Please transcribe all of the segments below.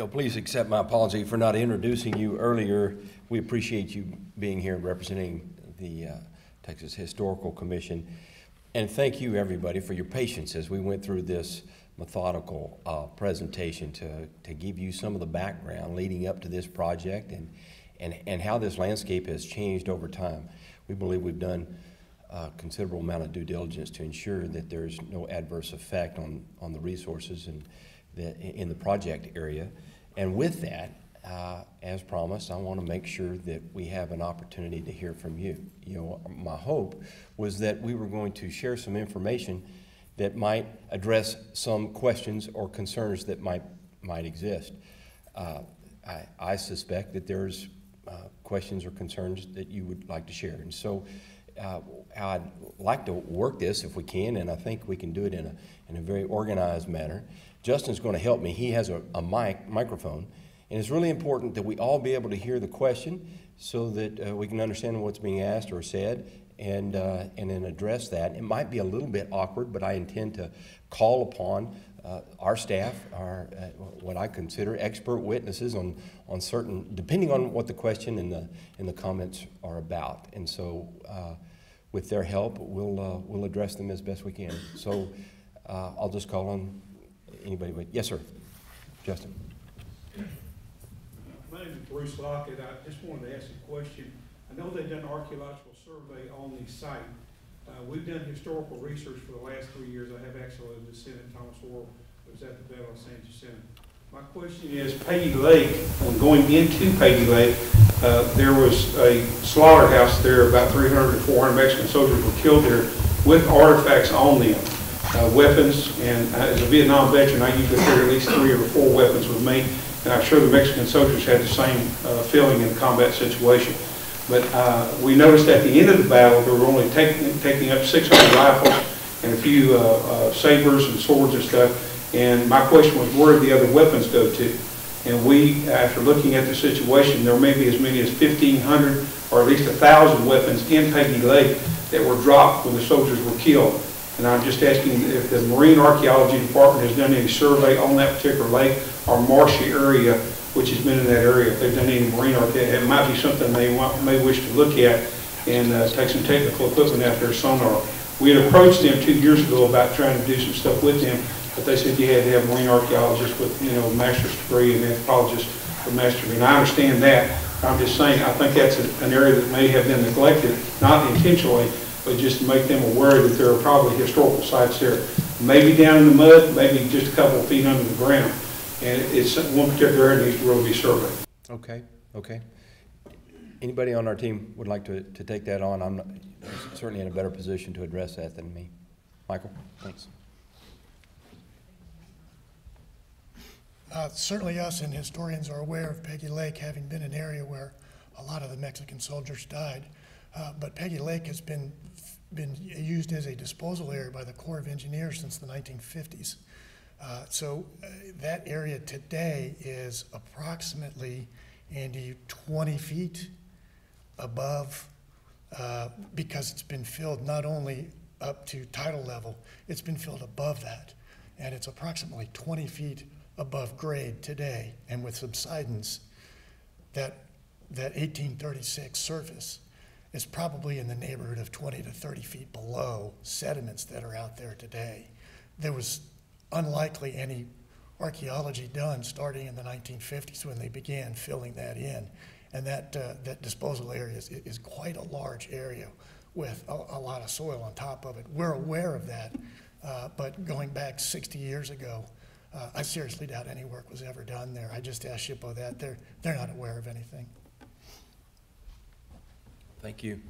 Bill, please accept my apology for not introducing you earlier. We appreciate you being here representing the uh, Texas Historical Commission. And thank you, everybody, for your patience as we went through this methodical uh, presentation to, to give you some of the background leading up to this project and, and, and how this landscape has changed over time. We believe we've done a considerable amount of due diligence to ensure that there's no adverse effect on, on the resources and the, in the project area. And with that, uh, as promised, I want to make sure that we have an opportunity to hear from you. You know, my hope was that we were going to share some information that might address some questions or concerns that might might exist. Uh, I, I, suspect that there's uh, questions or concerns that you would like to share, and so uh, I'd like to work this if we can, and I think we can do it in a in a very organized manner. Justin's going to help me. He has a, a mic microphone and it's really important that we all be able to hear the question so that uh, we can understand what's being asked or said and, uh, and then address that. It might be a little bit awkward, but I intend to call upon uh, our staff, our, uh, what I consider expert witnesses on, on certain, depending on what the question and the, and the comments are about. And so uh, with their help, we'll, uh, we'll address them as best we can. So I'll just call on anybody. But yes, sir. Justin. My name is Bruce Lockett. I just wanted to ask a question. I know they've done an archaeological survey on the site. Uh, we've done historical research for the last three years. I have actually in Senate, Thomas Worrell was at the Battle of San Jacinto. My question is, Peggy Lake, going into Peggy Lake, uh, there was a slaughterhouse there. About 300 to 400 Mexican soldiers were killed there with artifacts on them, uh, weapons. And as a Vietnam veteran, I usually carry at least three or four weapons with me. And I'm sure the Mexican soldiers had the same uh, feeling in a combat situation. But uh, we noticed at the end of the battle, they were only taking, taking up 600 rifles and a few uh, sabers and swords and stuff. And my question was, where did the other weapons go to? And we, after looking at the situation, there may be as many as 1,500 or at least 1,000 weapons in Peggy Lake that were dropped when the soldiers were killed. And I'm just asking if the Marine Archaeology Department has done any survey on that particular lake or marshy area, which has been in that area. If they've done any marine archaeology, it might be something they want, may wish to look at and uh, take some technical equipment out there, sonar. We had approached them two years ago about trying to do some stuff with them, but they said you had to have marine archaeologists with, you know, a master's degree and anthropologists with a master's degree. And I understand that. I'm just saying, I think that's an area that may have been neglected, not intentionally, but just to make them aware that there are probably historical sites there. Maybe down in the mud, maybe just a couple of feet under the ground. And it's one particular area needs to really be surveyed. Okay, okay. Anybody on our team would like to, to take that on? I'm not, certainly in a better position to address that than me. Michael, thanks. Uh, certainly us and historians are aware of Peggy Lake having been an area where a lot of the Mexican soldiers died. Uh, but Peggy Lake has been, been used as a disposal area by the Corps of Engineers since the 1950s. Uh, so uh, that area today is approximately, Andy, 20 feet above, uh, because it's been filled not only up to tidal level, it's been filled above that. And it's approximately 20 feet above grade today. And with subsidence, that, that 1836 surface is probably in the neighborhood of 20 to 30 feet below sediments that are out there today. There was unlikely any archaeology done starting in the 1950s when they began filling that in. And that, uh, that disposal area is, is, quite a large area with a, a, lot of soil on top of it. We're aware of that, uh, but going back 60 years ago, uh, I seriously doubt any work was ever done there. I just asked SHPO that. They're, they're not aware of anything. Thank you.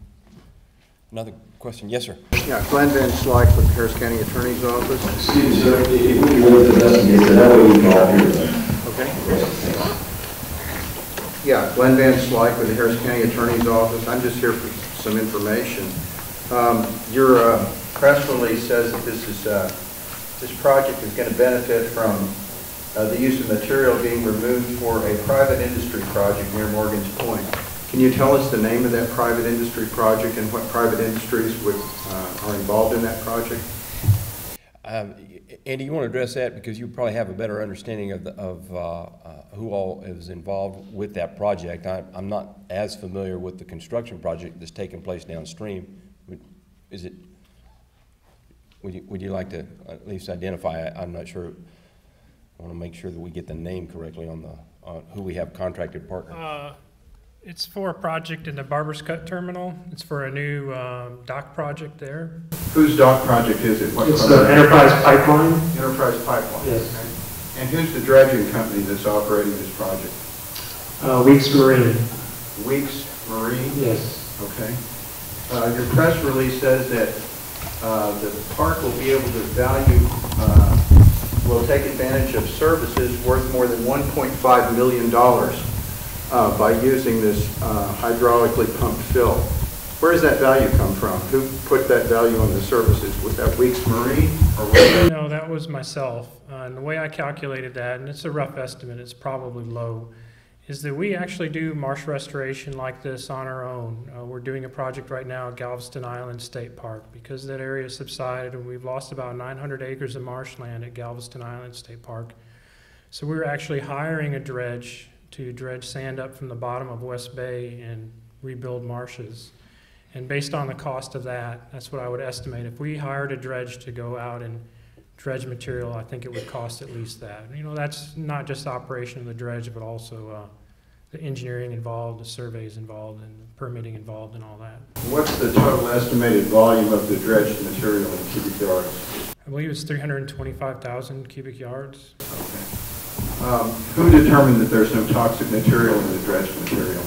Another question? Yes, sir. Yeah, Glenn Van Slyke with the Harris County Attorney's Office. Excuse me, sir, if you would investigate that, that way we can all hear that. Okay. Yeah, Glenn Van Slyke with the Harris County Attorney's Office. I'm just here for some information. Um, your uh, press release says that this is uh, this project is going to benefit from uh, the use of material being removed for a private industry project near Morgan's Point. Can you tell us the name of that private industry project and what private industries would, uh, are involved in that project? Um, Andy, you want to address that because you probably have a better understanding of, the- of uh, uh, who all is involved with that project. I, I'm not as familiar with the construction project that's taking place downstream. Would- Is it, would you, would you like to at least identify? I- I'm not sure. I want to make sure that we get the name correctly on the, on who we have contracted partner. Uh, It's for a project in the Barbours Cut Terminal. It's for a new um, dock project there. Whose dock project is it? What It's the? Enterprise Pipeline. Enterprise Pipeline? Yes. okay. And who's the dredging company that's operating this project? Uh, Weeks Marine. Weeks Marine? Yes. Okay. Uh, Your press release says that uh, the park will be able to value, uh, will take advantage of services worth more than $1.5 million uh, by using this uh, hydraulically pumped fill. Where does that value come from? Who put that value on the services? Was that Weeks Marine or was that? No, that was myself. Uh, And the way I calculated that, and it's a rough estimate, it's probably low, is that we actually do marsh restoration like this on our own. Uh, We're doing a project right now at Galveston Island State Park because that area subsided and we've lost about 900 acres of marshland at Galveston Island State Park. So we're actually hiring a dredge to dredge sand up from the bottom of West Bay and rebuild marshes. And based on the cost of that, that's what I would estimate. If we hired a dredge to go out and dredge material, I think it would cost at least that. You know, that's not just the operation of the dredge, but also uh, the engineering involved, the surveys involved, and the permitting involved and all that. What's the total estimated volume of the dredged material in cubic yards? I believe it's 325,000 cubic yards. Okay. Um, Who determined that there's no toxic material in the dredged material?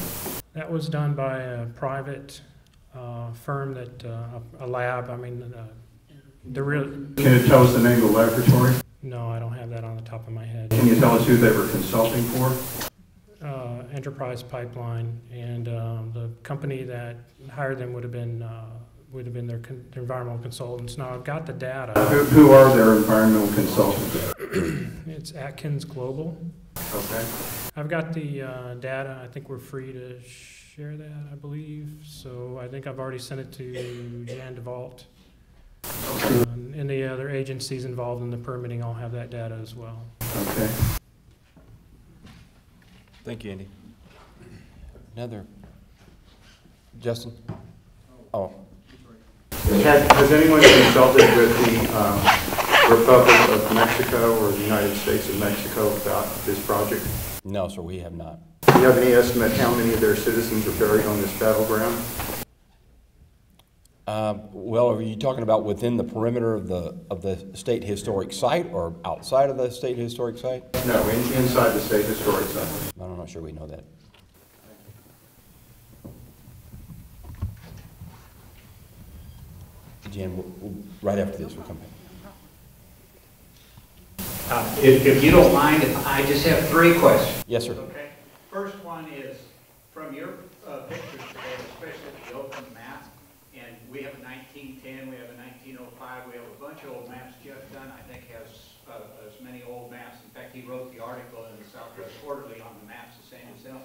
That was done by a private uh, firm that, uh, a lab, I mean, uh, the real, Can you tell us the name of the laboratory? no, I don't have that on the top of my head. Can you tell us who they were consulting for? uh, Enterprise Pipeline, and um, the company that hired them would have been, uh, would have been their con- their environmental consultants. Now, I've got the data. Who who are their environmental consultants? It's Atkins Global. Okay. I've got the uh, data. I think we're free to share that, I believe. So I think I've already sent it to Jan DeVault. Um, And the other agencies involved in the permitting all have that data as well. Okay. Thank you, Andy. Another, Justin? Oh, Has has anyone consulted with the um, Republic of Mexico or the United States of Mexico about this project? no, sir, we have not. Do you have any estimate how many of their citizens are buried on this battleground? Uh, Well, are you talking about within the perimeter of the, of the state historic site or outside of the state historic site? No, in- inside the state historic site. I'm not sure we know that. Jan, we'll- we'll- right after this, we'll come back. Uh, If, if you don't mind, if I just have three questions. Yes, sir. Okay. First one is, from your uh, pictures today, especially the open map, and we have a 1910, we have a 1905, we have a bunch of old maps Jeff Dunn, I think, has uh, as many old maps. In fact, he wrote the article in the Southwest Quarterly on the maps, the same as him.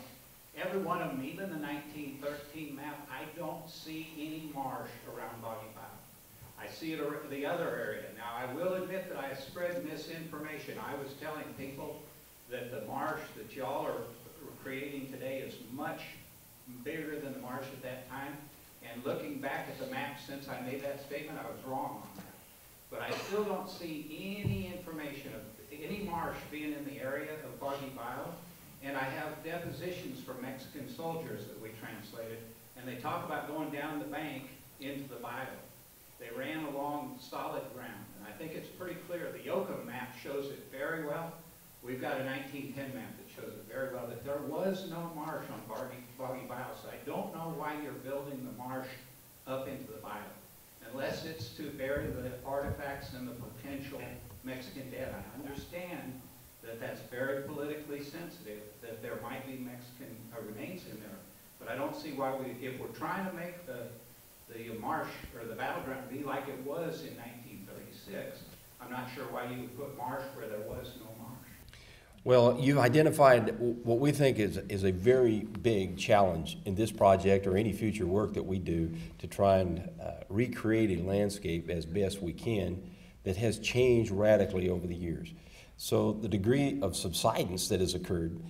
Every one of them, even the 1913 map, I don't see any marsh around Boggy. I see it ar- the other area. Now, I will admit that I spread misinformation. I was telling people that the marsh that y'all are creating today is much bigger than the marsh at that time. And looking back at the map since I made that statement, I was wrong on that. But I still don't see any information of any marsh being in the area of Boggy Bayou. And I have depositions from Mexican soldiers that we translated, and they talk about going down the bank into the bayou. They ran along solid ground, and I think it's pretty clear. The Yoakum map shows it very well. We've got a 1910 map that shows it very well, that there was no marsh on Boggy, Boggy. So I don't know why you're building the marsh up into the bayou, unless it's to bury the artifacts and the potential Mexican dead. I understand that that's very politically sensitive, that there might be Mexican uh, remains in there. But I don't see why we, if we're trying to make the the marsh or the battleground be like it was in 1936. I'm not sure why you would put marsh where there was no marsh. Well, you've identified what we think is, is a very big challenge in this project or any future work that we do to try and uh, recreate a landscape as best we can that has changed radically over the years. So the degree of subsidence that has occurred,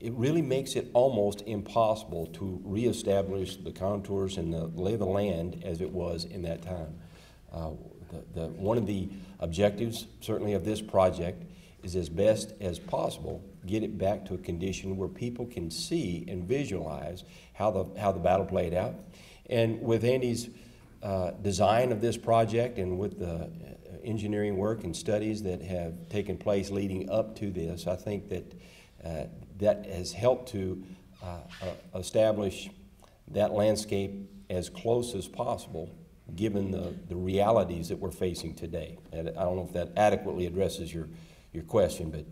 it really makes it almost impossible to reestablish the contours and the lay of the land as it was in that time. Uh, the, the, one of the objectives, certainly of this project, is as best as possible get it back to a condition where people can see and visualize how the how the battle played out. And with Andy's uh, design of this project and with the uh, engineering work and studies that have taken place leading up to this, I think that uh, that has helped to uh, uh, establish that landscape as close as possible given the, the realities that we're facing today. And I don't know if that adequately addresses your, your question, but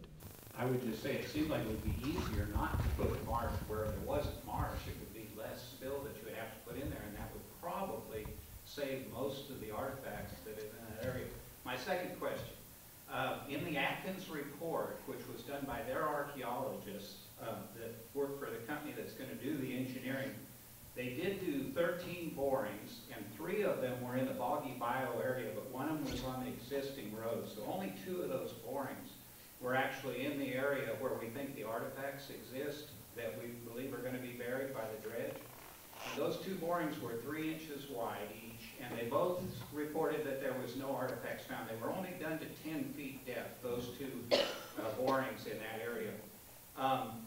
I would just say, it seemed like it would be easier not to put marsh where there wasn't marsh. It would be less spill that you would have to put in there, and that would probably save most of the artifacts that are in that area. My second question, uh, in the Atkins report, which was done by their archaeologists work for the company that's going to do the engineering, they did do 13 borings, and three of them were in the Boggy Bayou area, but one of them was on the existing road. So only two of those borings were actually in the area where we think the artifacts exist that we believe are going to be buried by the dredge. And those two borings were three inches wide each, and they both reported that there was no artifacts found. They were only done to 10 feet depth, those two uh, borings in that area. Um,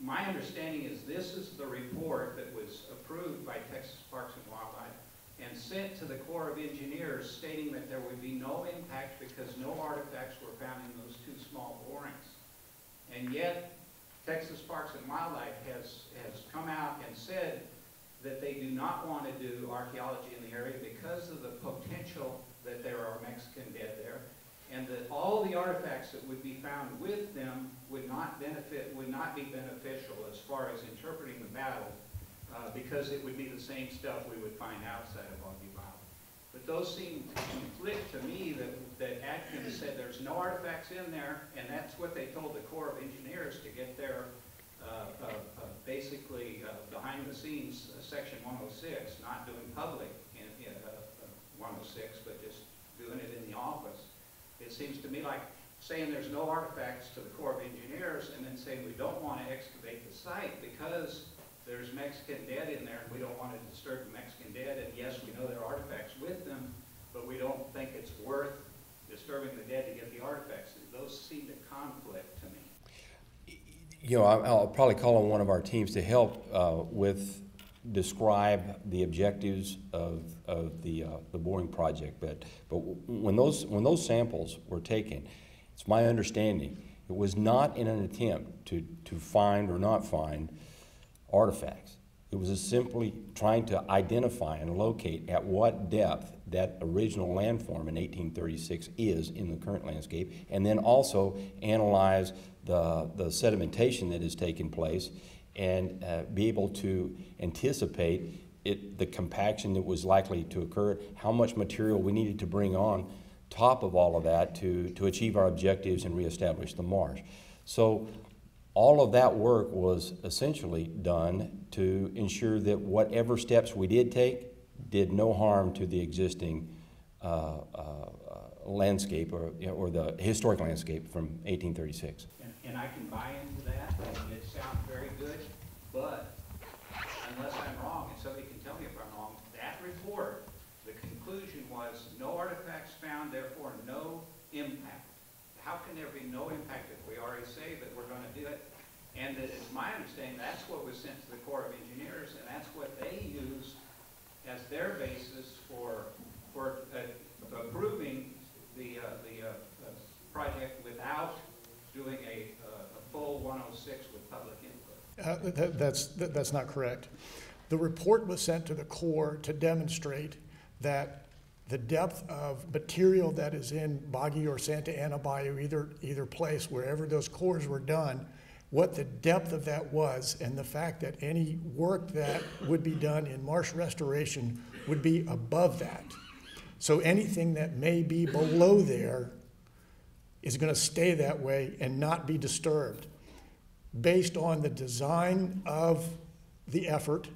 my understanding is this is the report that was approved by Texas Parks and Wildlife and sent to the Corps of Engineers stating that there would be no impact because no artifacts were found in those two small borings. And yet, Texas Parks and Wildlife has, has come out and said that they do not want to do archaeology in the area because of the potential that there are Mexican dead there and that all the artifacts that would be found with them would not benefit, would not be beneficial as far as interpreting the battle, uh, because it would be the same stuff we would find outside of Boggy Valley. But those seem to conflict to me that, that Atkins said there's no artifacts in there, and that's what they told the Corps of Engineers to get their, uh, uh, uh basically, uh, behind the scenes, uh, section 106, not doing public in, in 106, but just doing it in the office. It seems to me like saying there's no artifacts to the Corps of Engineers and then saying we don't want to excavate the site because there's Mexican dead in there and we don't want to disturb the Mexican dead. And yes, we know there are artifacts with them, but we don't think it's worth disturbing the dead to get the artifacts. Those seem to conflict to me. You know, I'll probably call on one of our teams to help uh, with describe the objectives of, of the, uh, the boring project, but, but when, those, when those samples were taken, it's my understanding it was not in an attempt to, to find or not find artifacts. It was simply trying to identify and locate at what depth that original landform in 1836 is in the current landscape, and then also analyze the, the sedimentation that has taken place and uh, be able to anticipate it, the compaction that was likely to occur, how much material we needed to bring on top of all of that to, to achieve our objectives and reestablish the marsh. So all of that work was essentially done to ensure that whatever steps we did take did no harm to the existing uh, uh, landscape or, or the historic landscape from 1836. And, and I can buy into that, and it sounds very good, but unless I'm wrong, and somebody can tell me if I'm wrong, that report, the conclusion was no artifacts found, therefore no impact. How can there be no impact if we already say that we're going to do it? And that it's my understanding that's what was sent to the Corps of Engineers, and that's what they used as their basis for for uh, approving the, uh, the uh, uh, project without doing a, a full 106 with public input. Uh, that, that's, that, that's not correct. The report was sent to the Corps to demonstrate that the depth of material that is in Boggy or Santa Ana Bayou, either, either place, wherever those cores were done, what the depth of that was, and the fact that any work that would be done in marsh restoration would be above that. So anything that may be below there is going to stay that way and not be disturbed based on the design of the effort,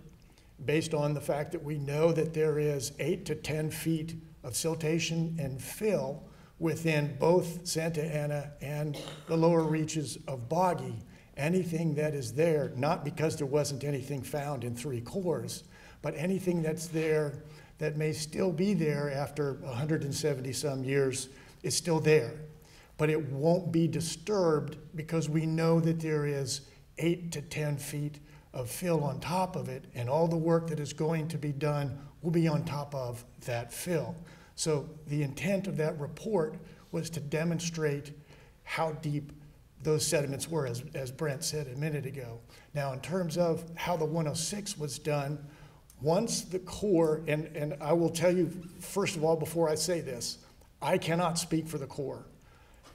based on the fact that we know that there is eight to 10 feet of siltation and fill within both Santa Ana and the lower reaches of Boggy. Anything that is there, not because there wasn't anything found in three cores, but anything that's there that may still be there after 170 some years is still there. But it won't be disturbed because we know that there is eight to 10 feet of fill on top of it, and all the work that is going to be done will be on top of that fill. So the intent of that report was to demonstrate how deep those sediments were, as, as Brent said a minute ago. Now, in terms of how the 106 was done, once the Corps, and, and I will tell you, first of all, before I say this, I cannot speak for the Corps.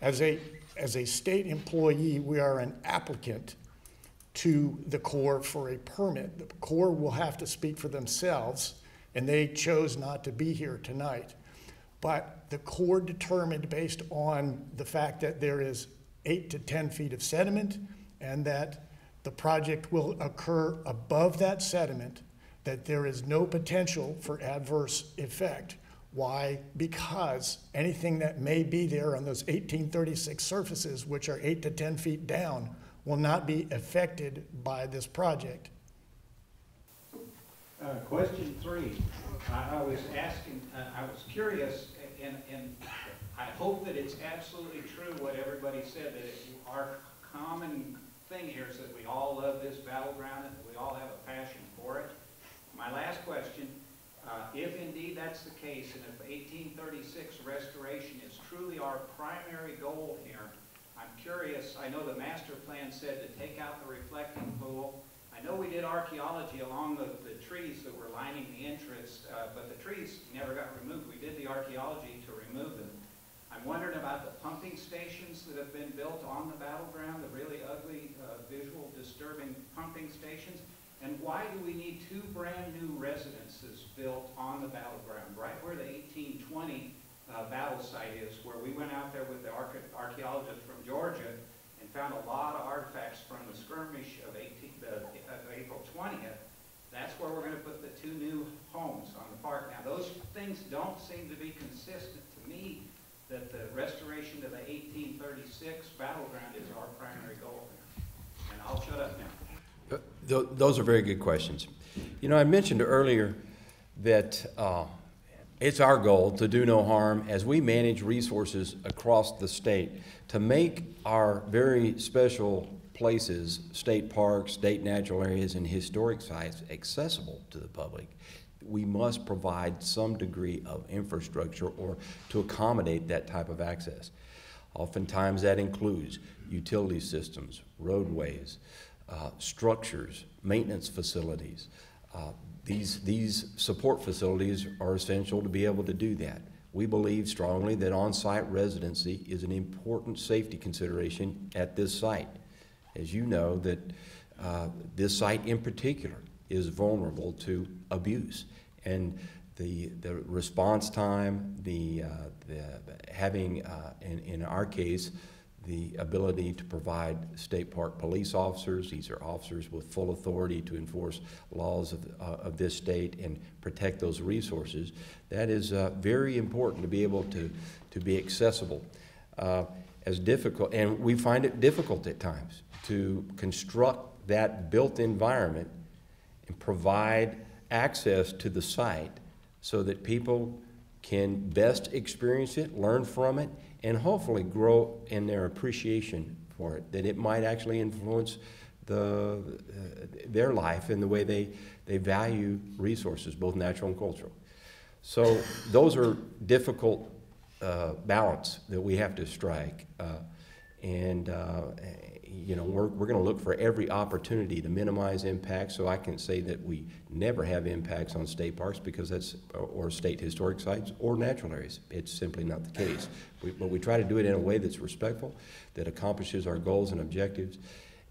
As a, as a state employee, we are an applicant to the Corps for a permit. The Corps will have to speak for themselves, and they chose not to be here tonight. But the Corps determined, based on the fact that there is eight to 10 feet of sediment and that the project will occur above that sediment, that there is no potential for adverse effect. Why? Because anything that may be there on those 1836 surfaces, which are eight to 10 feet down, will not be affected by this project. Uh, question three, I, I was asking, uh, I was curious, in, and I hope that it's absolutely true what everybody said, that our common thing here is that we all love this battleground, and we all have a passion for it. My last question, uh, if indeed that's the case, and if 1836 restoration is truly our primary goal here, I'm curious, I know the master plan said to take out the reflecting pool. I know we did archaeology along the, the trees that were lining the entrance, uh, but the trees never got removed. We did the archaeology to remove them. I'm wondering about the pumping stations that have been built on the battleground, the really ugly, uh, visual disturbing pumping stations. And why do we need two brand-new residences built on the battleground, right where the 1820 uh, battle site is, where we went out there with the arche- archaeologist from Georgia and found a lot of artifacts from the skirmish of 18, uh, of April 20th. That's where we're going to put the two new homes on the park. Now, those things don't seem to be consistent to me that the restoration of the 1836 battleground is our primary goal. And I'll shut up now. Tho- Those are very good questions. You know, I mentioned earlier that uh, it's our goal to do no harm as we manage resources across the state to make our very special places, state parks, state natural areas, and historic sites accessible to the public. We must provide some degree of infrastructure or to accommodate that type of access. Oftentimes, that includes utility systems, roadways, uh, structures, maintenance facilities. Uh, These, these support facilities are essential to be able to do that. We believe strongly that on-site residency is an important safety consideration at this site. As you know, that uh, this site in particular is vulnerable to abuse. And the, the response time, the, uh, the having, uh, in, in our case, the ability to provide state park police officers. These are officers with full authority to enforce laws of, uh, of this state and protect those resources. That is uh, very important to be able to, to be accessible. Uh, as difficult, and we find it difficult at times to construct that built environment and provide access to the site so that people can best experience it, learn from it, and hopefully grow in their appreciation for it, that it might actually influence the, uh, their life and the way they, they value resources, both natural and cultural. So those are difficult uh, balance that we have to strike. Uh, and, uh, you know, we're, we're going to look for every opportunity to minimize impacts. So I can say that we never have impacts on state parks because that's, or, state historic sites or natural areas. It's simply not the case. We, but we try to do it in a way that's respectful, that accomplishes our goals and objectives.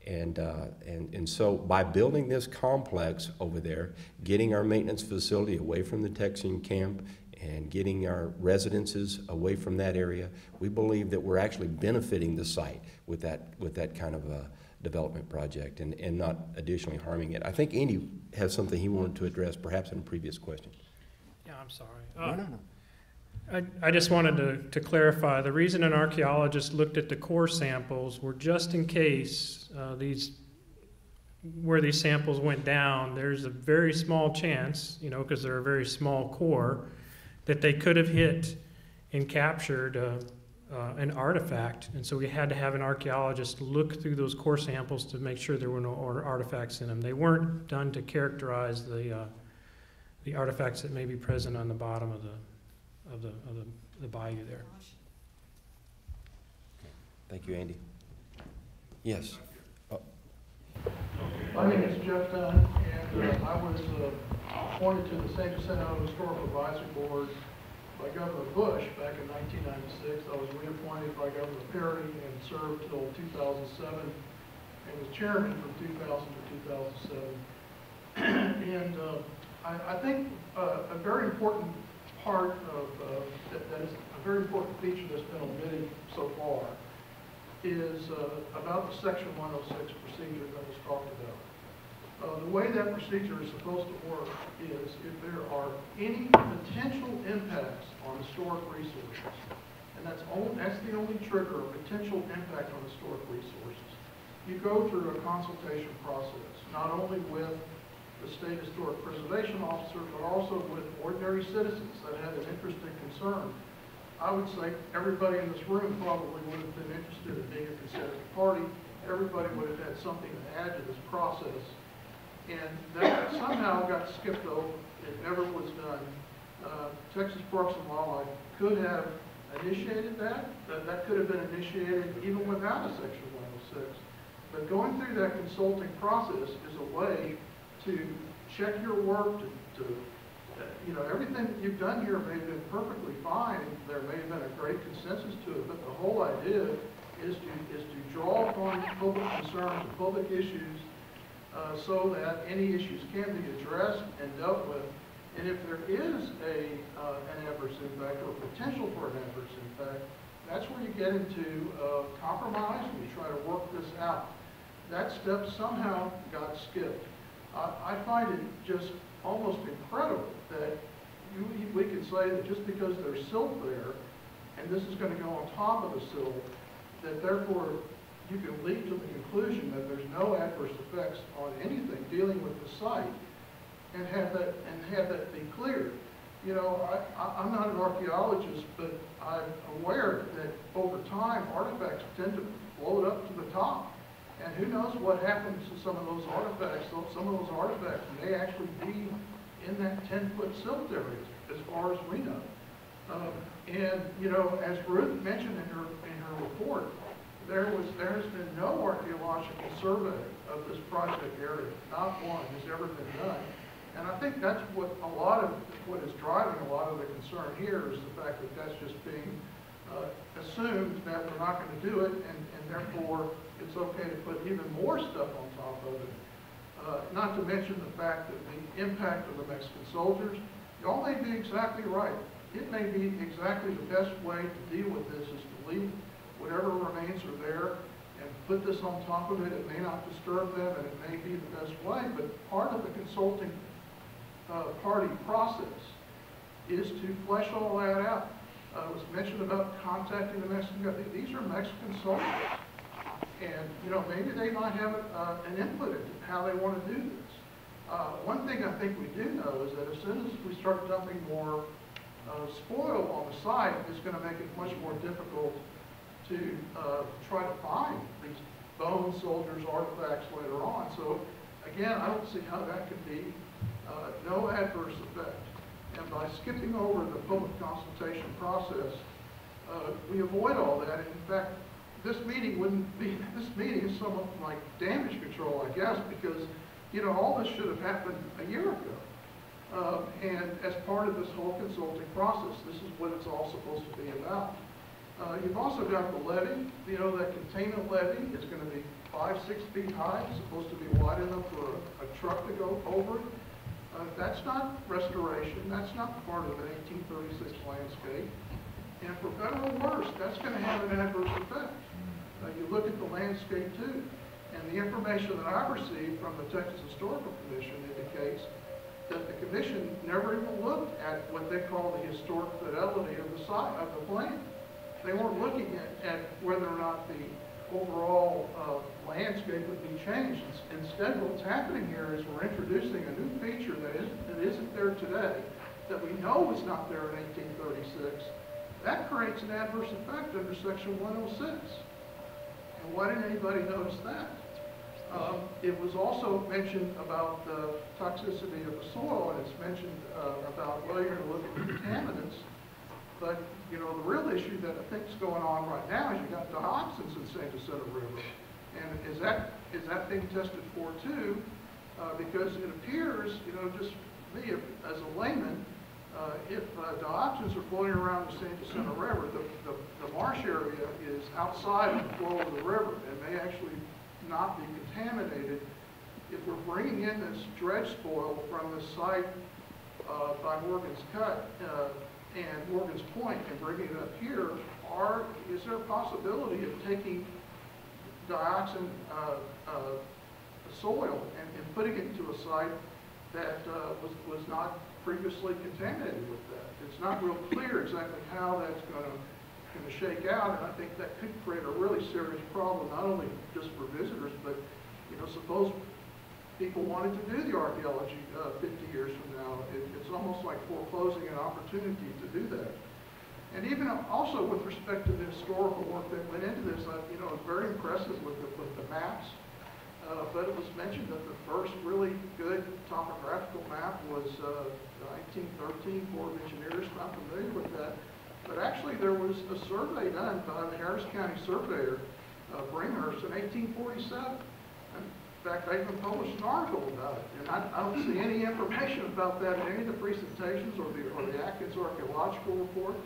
And, uh, and, and so by building this complex over there, getting our maintenance facility away from the Texian camp and getting our residences away from that area, we believe that we're actually benefiting the site with that, with that kind of a development project and, and not additionally harming it. I think Andy has something he wanted to address, perhaps in a previous question. Yeah, I'm sorry. No, Uh, no, no. I, I just wanted to, to clarify, the reason an archaeologist looked at the core samples were just in case uh, these, where these samples went down, there's a very small chance, you know, because they're a very small core, that they could have hit and captured uh, uh, an artifact. And so we had to have an archaeologist look through those core samples to make sure there were no artifacts in them. They weren't done to characterize the, uh, the artifacts that may be present on the bottom of the, of the, of the, the bayou there. Thank you, Andy. Yes. My name is Jeff Dunn, and uh, I was uh, appointed to the San Jacinto Historical Advisory Board by Governor Bush back in 1996. I was reappointed by Governor Perry and served till 2007, and was chairman from 2000 to 2007. And uh, I I think uh, a very important part of, uh, that that is a very important feature that's been omitted so far is uh, about the section 106 procedure that was talked about. Uh, The way that procedure is supposed to work is if there are any potential impacts on historic resources, and that's only, that's the only trigger, a potential impact on historic resources, you go through a consultation process, not only with the state historic preservation officer, but also with ordinary citizens that have an interest and concern I would say everybody in this room probably would have been interested in being a consensus party. Everybody would have had something to add to this process. And that somehow got skipped over. It never was done. Uh, Texas Parks and Wildlife could have initiated that. That, that could have been initiated even without a section 106. But going through that consulting process is a way to check your work, to, to you know, everything you've done here may have been perfectly fine, there may have been a great consensus to it, but the whole idea is to, is to draw upon public concerns and public issues, uh, so that any issues can be addressed and dealt with. And if there is a, uh, an adverse impact or potential for an adverse impact, that's where you get into, uh, compromise and you try to work this out. That step somehow got skipped. I, I find it just almost incredible that you, we can say that just because there's silt there, and this is gonna go on top of the silt, that therefore you can lead to the conclusion that there's no adverse effects on anything dealing with the site, and have that, and have that be clear. You know, I, I'm not an archaeologist, but I'm aware that over time, artifacts tend to float up to the top. And who knows what happens to some of those artifacts, some of those artifacts may actually be in that ten-foot silt area, as far as we know. Um, and, you know, as Ruth mentioned in her, in her report, there was, there has been no archaeological survey of this project area, not one has ever been done. And I think that's what a lot of, what is driving a lot of the concern here is the fact that that's just being uh, assumed that we're not going to do it, and, and therefore it's okay to put even more stuff on top of it. Uh, not to mention the fact that the impact of the Mexican soldiers, y'all may be exactly right. It may be exactly the best way to deal with this is to leave whatever remains are there and put this on top of it. It may not disturb them and it may be the best way, but part of the consulting uh, party process is to flesh all that out. Uh, it was mentioned about contacting the Mexican government. These are Mexican soldiers. And, you know, maybe they might have uh, an input into how they want to do this. Uh, one thing I think we do know is that as soon as we start dumping more uh, spoil on the site, it's going to make it much more difficult to uh, try to find these bones, soldiers, artifacts later on. So again, I don't see how that could be uh, no adverse effect. And by skipping over the public consultation process, uh, we avoid all that. In fact, this meeting wouldn't be, this meeting is somewhat like damage control, I guess, because, you know, all this should have happened a year ago. Uh, and as part of this whole consulting process, this is what it's all supposed to be about. Uh, you've also got the levee, you know, that containment levee is going to be five, six feet high, it's supposed to be wide enough for a, a truck to go over. Uh, that's not restoration, that's not part of an 1836 landscape. And for better or worse, that's going to have an adverse effect. Uh, you look at the landscape too, and the information that I received from the Texas Historical Commission indicates that the commission never even looked at what they call the historic fidelity of the site, of the plan. They weren't looking at, at whether or not the overall, uh, landscape would be changed. Instead, what's happening here is we're introducing a new feature that isn't, that isn't there today, that we know was not there in eighteen thirty-six. That creates an adverse effect under section one oh six. And why didn't anybody notice that? Um, It was also mentioned about the toxicity of the soil, and it's mentioned uh, about, well, you're going to look at contaminants. But, you know, the real issue that I think is going on right now is you got dioxins in San Jacinto River. And is that, is that being tested for too? Uh, Because it appears, you know, just me as a layman, uh, if uh, dioxins are floating around the San Jacinto River, the, the, the marsh area is outside of the flow of the river and may actually not be contaminated. If we're bringing in this dredge spoil from the site uh, by Morgan's Cut uh, and Morgan's Point and bringing it up here, are, is there a possibility of taking dioxin uh, uh, soil and, and putting it into a site that uh, was, was not previously contaminated with that. It's not real clear exactly how that's going to, going to shake out, and I think that could create a really serious problem, not only just for visitors, but, you know, suppose people wanted to do the archaeology uh, 50 years from now. It, it's almost like foreclosing an opportunity to do that. And even also with respect to the historical work that went into this, I, you know, was very impressive with the, with the maps. Uh, but it was mentioned that the first really good topographical map was uh, 1913 Corps of Engineers. I'm familiar with that. But actually, there was a survey done by the Harris County surveyor, uh, Bringhurst, in 1847. In fact, I even published an article about it. And I, I don't see any information about that in any of the presentations or the, or the Atkins archaeological report.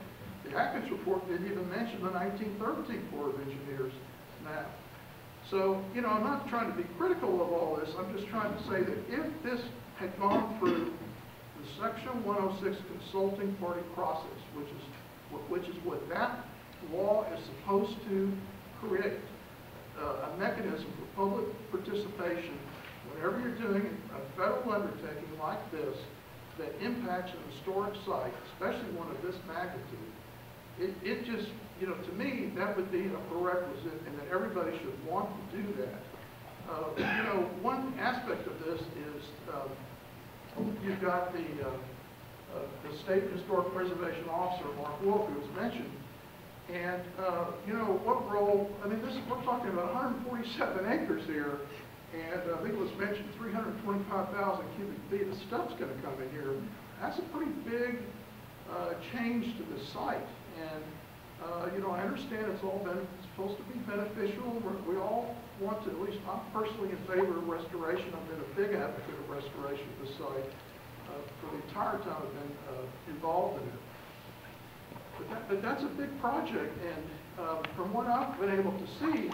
The Atkins report didn't even mention the 1913 Corps of Engineers map. So, you know, I'm not trying to be critical of all this. I'm just trying to say that if this had gone through the Section 106 consulting party process, which is, which is what that law is supposed to create, uh, a mechanism for public participation whenever you're doing a federal undertaking like this that impacts an historic site, especially one of this magnitude, it, it just, you know, to me, that would be a prerequisite and that everybody should want to do that. Uh, you know, one aspect of this is um, you've got the, uh, uh, the State Historic Preservation Officer, Mark Wolfe, who was mentioned. And, uh, you know, what role, I mean, this, we're talking about 147 acres here, and uh, I think it was mentioned 325,000 cubic feet of stuff's going to come in here. That's a pretty big uh, change to the site. And, uh, you know, I understand it's all been, supposed to be beneficial. We're, we all want to, at least I'm personally in favor of restoration. I've been a big advocate of restoration of the site uh, for the entire time I've been uh, involved in it. But, that, that's a big project, and uh, from what I've been able to see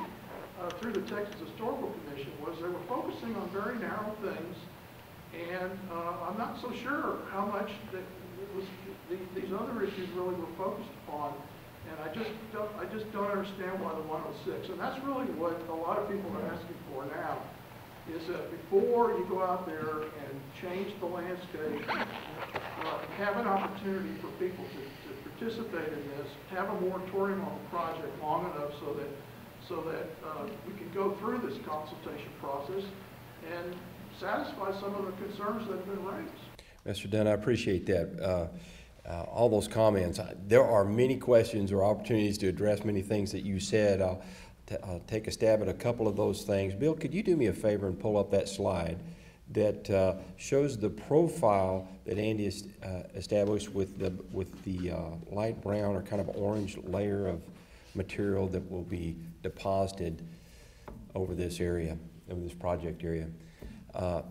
uh, through the Texas Historical Commission was they were focusing on very narrow things, and uh, I'm not so sure how much that was the, these other issues really were focused upon. And I just don't, I just don't understand why the 106. And that's really what a lot of people are asking for now, is that before you go out there and change the landscape, uh, have an opportunity for people to participate in this, have a moratorium on the project long enough so that, so that uh, we can go through this consultation process and satisfy some of the concerns that have been raised. Mr. Dunn, I appreciate that. Uh, uh, all those comments. There are many questions or opportunities to address many things that you said. I'll, I'll take a stab at a couple of those things. Bill, could you do me a favor and pull up that slide that uh, shows the profile that Andy uh, established with the, with the uh, light brown or kind of orange layer of material that will be deposited over this area, over this project area. Uh,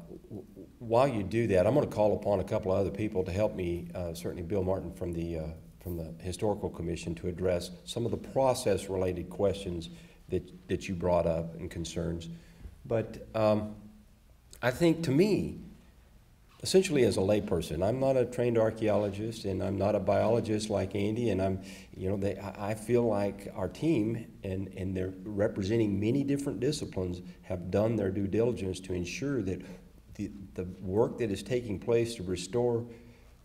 While you do that, I'm going to call upon a couple of other people to help me, uh, certainly Bill Martin from the, uh, from the Historical Commission, to address some of the process-related questions that, that you brought up and concerns. But um, I think, to me, essentially as a layperson, I'm not a trained archaeologist and I'm not a biologist like Andy, and I'm, you know, they, I feel like our team and, and they're representing many different disciplines have done their due diligence to ensure that the, the work that is taking place to restore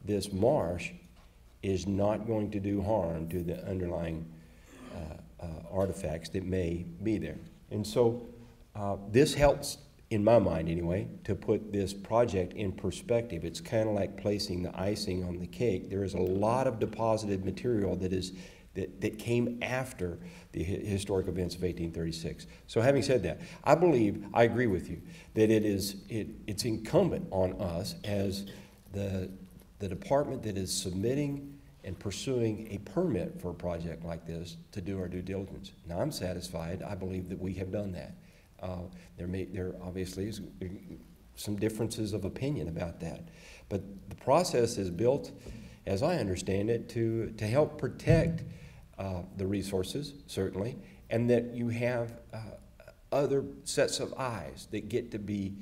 this marsh is not going to do harm to the underlying uh, uh, artifacts that may be there. And so uh, this helps, in my mind anyway, to put this project in perspective. It's kind of like placing the icing on the cake. There is a lot of deposited material that is that, that came after the historic events of 1836. So having said that, I believe, I agree with you, that it is, it, it's incumbent on us as the, the department that is submitting and pursuing a permit for a project like this to do our due diligence. Now, I'm satisfied, I believe that we have done that. Uh, There may, there obviously is some differences of opinion about that. But the process is built, as I understand it, to, to help protect uh, the resources, certainly, and that you have uh, other sets of eyes that get to be,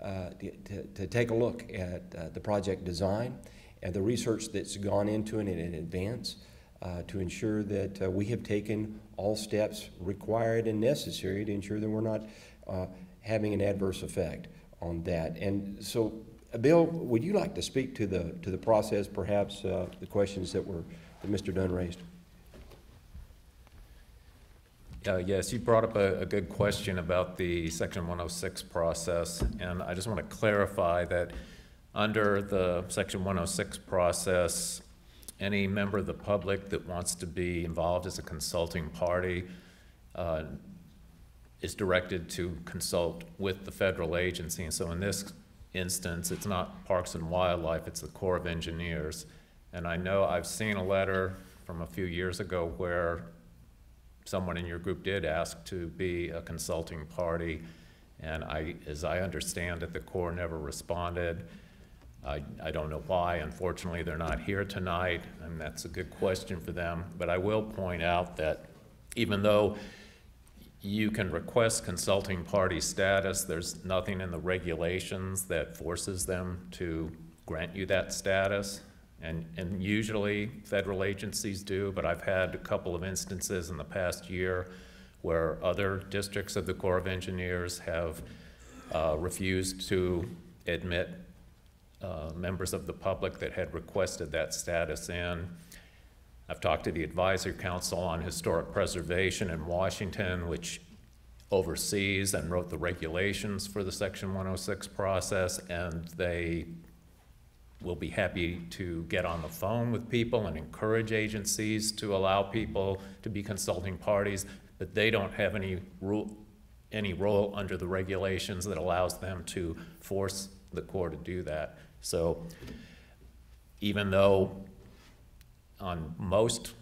uh, to, to take a look at uh, the project design and the research that's gone into it in advance uh, to ensure that uh, we have taken all steps required and necessary to ensure that we're not uh, having an adverse effect on that. And so, uh, Bill, would you like to speak to the, to the process, perhaps, uh, the questions that were, that Mr. Dunn raised? Uh, Yes, you brought up a, a good question about the Section 106 process, and I just want to clarify that under the Section 106 process, any member of the public that wants to be involved as a consulting party uh, is directed to consult with the federal agency. And so in this instance, it's not Parks and Wildlife, it's the Corps of Engineers. And I know I've seen a letter from a few years ago where someone in your group did ask to be a consulting party, and I, as I understand it, the Corps never responded. I, I don't know why. Unfortunately, they're not here tonight, and that's a good question for them. But I will point out that even though you can request consulting party status, there's nothing in the regulations that forces them to grant you that status. And, and usually federal agencies do, but I've had a couple of instances in the past year where other districts of the Corps of Engineers have uh, refused to admit uh, members of the public that had requested that status in. I've talked to the Advisory Council on Historic Preservation in Washington, which oversees and wrote the regulations for the Section 106 process, and they will be happy to get on the phone with people and encourage agencies to allow people to be consulting parties, but they don't have any rule, any role under the regulations that allows them to force the Corps to do that. So even though on most,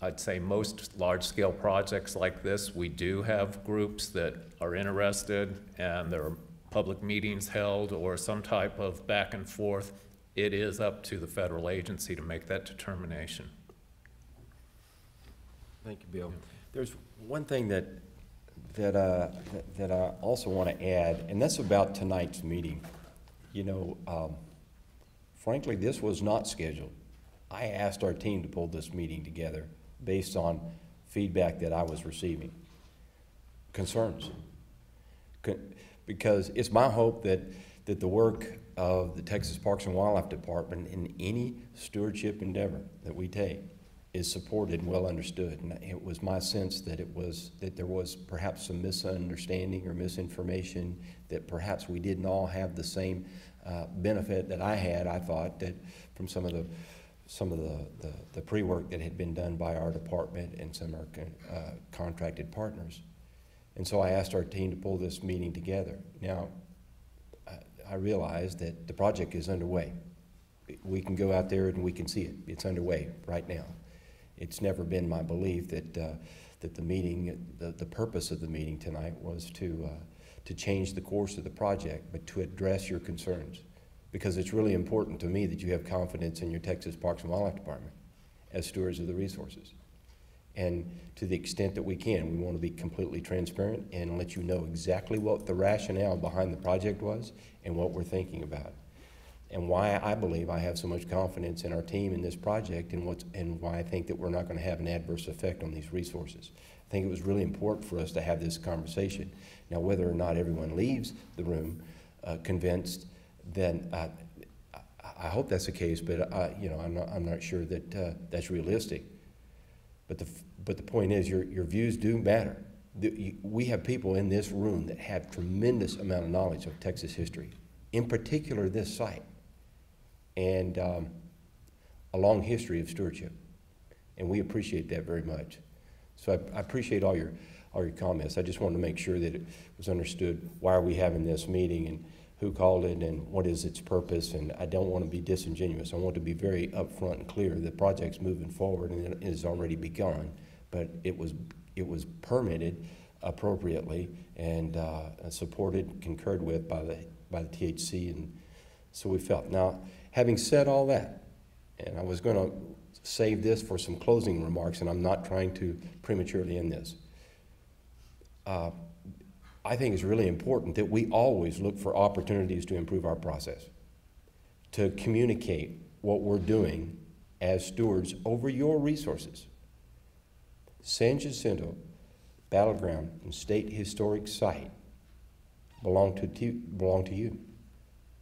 I'd say most large-scale projects like this, we do have groups that are interested and there are public meetings held or some type of back and forth, it is up to the federal agency to make that determination. Thank you, Bill. There's one thing that, that, uh, that- that I also want to add, and that's about tonight's meeting. You know, um, frankly, this was not scheduled. I asked our team to pull this meeting together based on feedback that I was receiving, concerns. Con- Because it's my hope that, that the work of the Texas Parks and Wildlife Department in any stewardship endeavor that we take is supported and well understood. And it was my sense that it was, that there was perhaps some misunderstanding or misinformation, that perhaps we didn't all have the same uh, benefit that I had, I thought, that from some of the, some of the, the, the pre-work that had been done by our department and some of our con- uh, contracted partners. And so I asked our team to pull this meeting together. Now, I- I realize that the project is underway. We can go out there and we can see it. It's underway right now. It's never been my belief that, uh, that the meeting, the, the purpose of the meeting tonight was to, uh, to change the course of the project, but to address your concerns. Because it's really important to me that you have confidence in your Texas Parks and Wildlife Department as stewards of the resources. And to the extent that we can, we want to be completely transparent and let you know exactly what the rationale behind the project was and what we're thinking about. And why I believe I have so much confidence in our team in this project and what's, and why I think that we're not going to have an adverse effect on these resources. I think it was really important for us to have this conversation. Now, whether or not everyone leaves the room uh, convinced, then I, I hope that's the case, but I, you know, I'm not, I'm not sure that uh, that's realistic. But the, but the point is, your, your views do matter. The- you- We have people in this room that have tremendous amount of knowledge of Texas history, in particular this site, and um, a long history of stewardship. And we appreciate that very much. So I, I appreciate all your, all your comments. I just wanted to make sure that it was understood, why are we having this meeting and who called it and what is its purpose? And I don't want to be disingenuous. I want to be very upfront and clear. The project's moving forward and it has already begun, but it was, it was permitted appropriately and uh, supported, concurred with by the, by the THC. And so we felt. Now, having said all that, and I was going to save this for some closing remarks, and I'm not trying to prematurely end this. Uh, I think it's really important that we always look for opportunities to improve our process, to communicate what we're doing as stewards over your resources. San Jacinto Battleground and State Historic Site belong to, belong to you.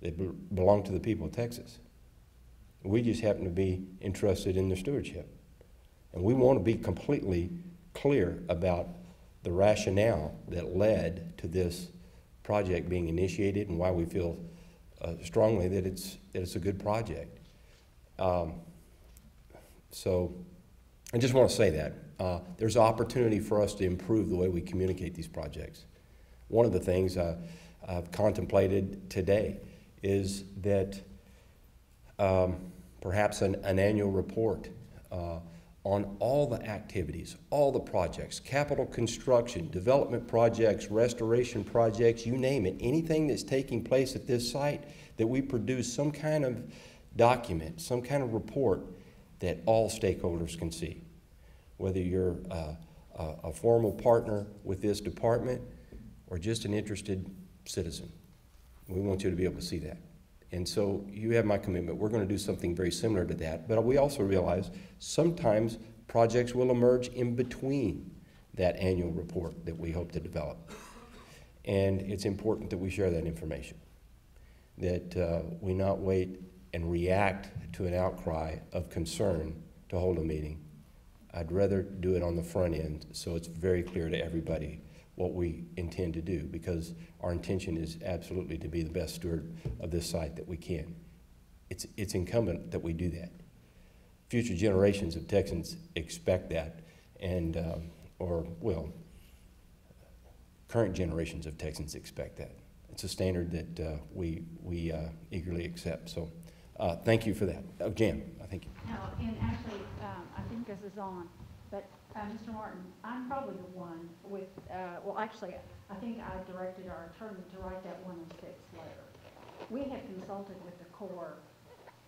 They be- belong to the people of Texas. We just happen to be interested in the stewardship. And we want to be completely clear about the rationale that led to this project being initiated and why we feel uh, strongly that it's, that it's a good project. Um, so I just want to say that. Uh, there's opportunity for us to improve the way we communicate these projects. One of the things uh, I've contemplated today is that um, perhaps an, an annual report uh, on all the activities, all the projects, capital construction, development projects, restoration projects, you name it, anything that's taking place at this site, that we produce some kind of document, some kind of report that all stakeholders can see. Whether you're uh, a, a formal partner with this department or just an interested citizen, we want you to be able to see that. And so you have my commitment. We're going to do something very similar to that. But we also realize sometimes projects will emerge in between that annual report that we hope to develop. And it's important that we share that information, that uh, we not wait and react to an outcry of concern to hold a meeting. I'd rather do it on the front end so it's very clear to everybody what we intend to do because our intention is absolutely to be the best steward of this site that we can. It's, it's incumbent that we do that. Future generations of Texans expect that, and, um, or, well, current generations of Texans expect that. It's a standard that uh, we, we uh, eagerly accept. So uh, thank you for that. Oh, Jan, I think. No, and actually, um, I think this is on, but, uh, Mr. Martin, I'm probably the one with, uh, well, actually, I think I directed our attorney to write that one oh six letter. We have consulted with the Corps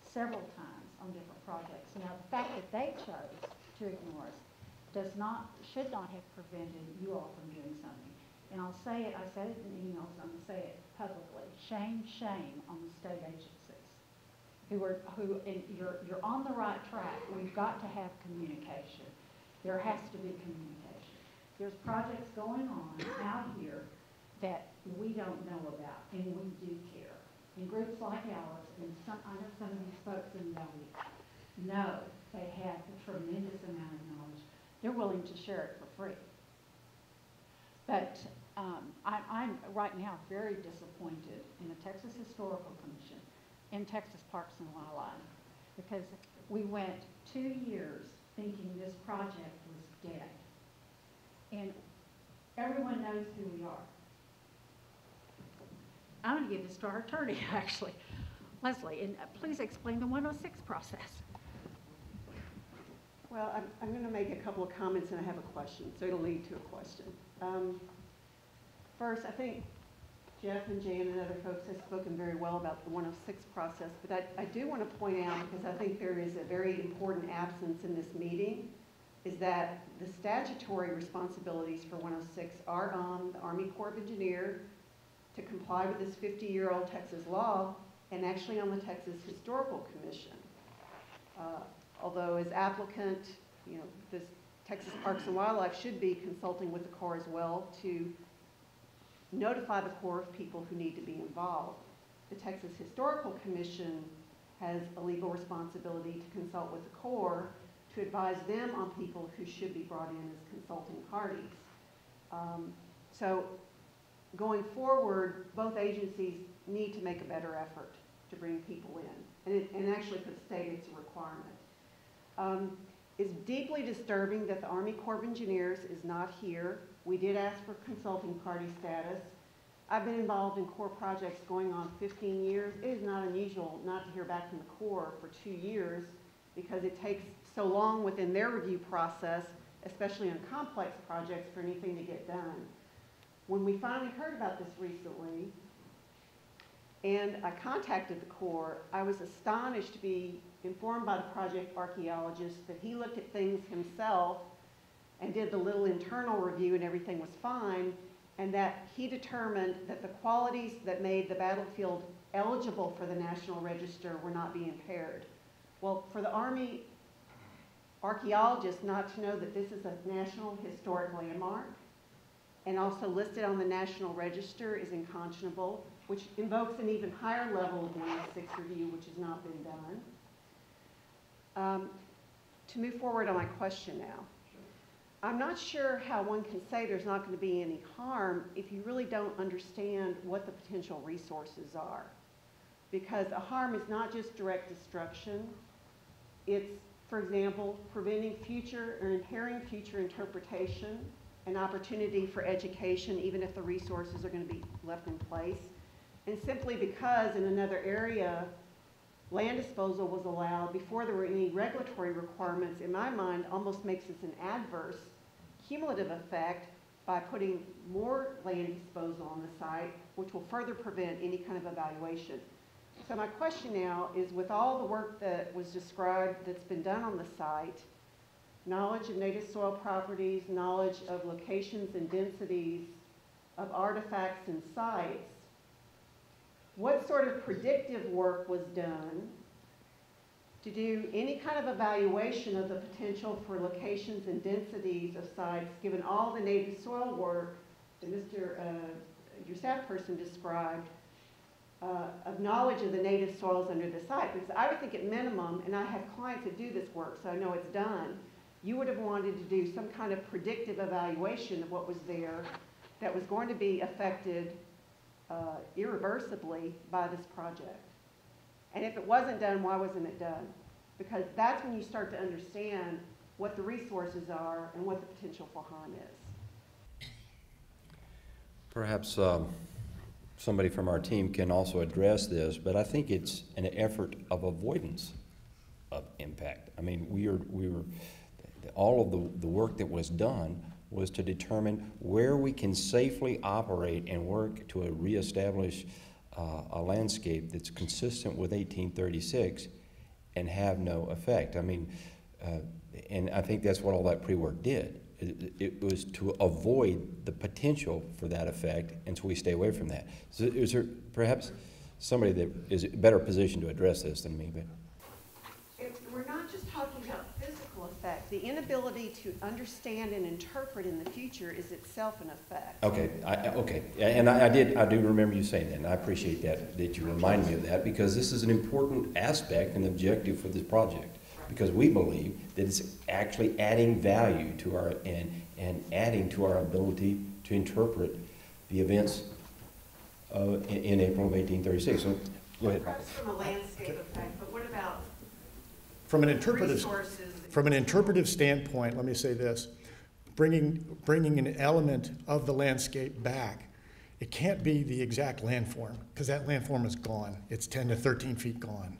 several times on different projects. Now, the fact that they chose to ignore us does not, should not have prevented you all from doing something. And I'll say it, I said it in emails, I'm gonna say it publicly. Shame, shame on the state agencies who are, who, and you're, you're on the right track. We've got to have communication. There has to be communication. There's projects going on out here that we don't know about, and we do care. And groups like ours, and some, I know some of these folks in Bellevue know they have a tremendous amount of knowledge. They're willing to share it for free. But um, I, I'm right now very disappointed in the Texas Historical Commission in Texas Parks and Wildlife because we went two years thinking this project was dead. And everyone knows who we are. I'm going to give this to our attorney, actually. Leslie, and uh, please explain the 106 process. Well, I'm, I'm going to make a couple of comments and I have a question, so it'll lead to a question. Um, First, I think Jeff and Jan and other folks have spoken very well about the 106 process, but I, I do want to point out, because I think there is a very important absence in this meeting, is that the statutory responsibilities for 106 are on the Army Corps of Engineer to comply with this 50-year-old Texas law, and actually on the Texas Historical Commission. Uh, Although as applicant, you know, this Texas Parks and Wildlife should be consulting with the Corps as well to notify the Corps of people who need to be involved. the Texas Historical Commission has a legal responsibility to consult with the Corps to advise them on people who should be brought in as consulting parties. Um, So going forward, both agencies need to make a better effort to bring people in. And it, and actually for the state, it's a requirement. Um, It's deeply disturbing that the Army Corps of Engineers is not here. We did ask for consulting party status. I've been involved in Corps projects going on 15 years. It is not unusual not to hear back from the Corps for two years because it takes so long within their review process, especially on complex projects, for anything to get done. When we finally heard about this recently, and I contacted the Corps, I was astonished to be informed by the project archaeologist that he looked at things himself and did the little internal review and everything was fine, and that he determined that the qualities that made the battlefield eligible for the National Register were not being impaired. Well, for the Army archaeologist not to know that this is a National Historic Landmark and also listed on the National Register is unconscionable, which invokes an even higher level of 106 review, which has not been done. Um, To move forward on my question now. I'm not sure how one can say there's not going to be any harm if you really don't understand what the potential resources are. Because a harm is not just direct destruction. It's, for example, preventing future or impairing future interpretation, an opportunity for education, even if the resources are going to be left in place. And simply because in another area, land disposal was allowed before there were any regulatory requirements, in my mind, almost makes this an adverse cumulative effect by putting more land disposal on the site, which will further prevent any kind of evaluation. So my question now is with all the work that was described that's been done on the site, knowledge of native soil properties, knowledge of locations and densities of artifacts and sites, what sort of predictive work was done to do any kind of evaluation of the potential for locations and densities of sites, given all the native soil work that Mr., uh, your staff person described, uh, of knowledge of the native soils under the site? Because I would think at minimum, and I have clients that do this work, so I know it's done, you would have wanted to do some kind of predictive evaluation of what was there that was going to be affected uh, irreversibly by this project. And if it wasn't done, why wasn't it done? Because that's when you start to understand what the resources are and what the potential for harm is. Perhaps um, somebody from our team can also address this, but I think it's an effort of avoidance of impact. I mean, we are, we were, all of the, the work that was done was to determine where we can safely operate and work to reestablish uh, a landscape that's consistent with 1836 and have no effect. I mean, uh, and I think that's what all that pre-work did. It, it, was to avoid the potential for that effect, and so we stay away from that. So is there perhaps somebody that is better positioned to address this than me? But If we're not just talking about physical effect, the inability to understand and interpret in the future is itself an effect. Okay, I, I- okay, and I, I did, I do remember you saying that, and I appreciate that, that you remind me of that, because this is an important aspect and objective for this project. Because we believe that it's actually adding value to our, and, and adding to our ability to interpret the events uh, in, in April of eighteen thirty-six. So, go ahead. Perhaps from a landscape effect, but what about From an interpretive, resources? from an interpretive standpoint, let me say this, bringing, bringing an element of the landscape back, it can't be the exact landform, because that landform is gone. It's 10 to 13 feet gone.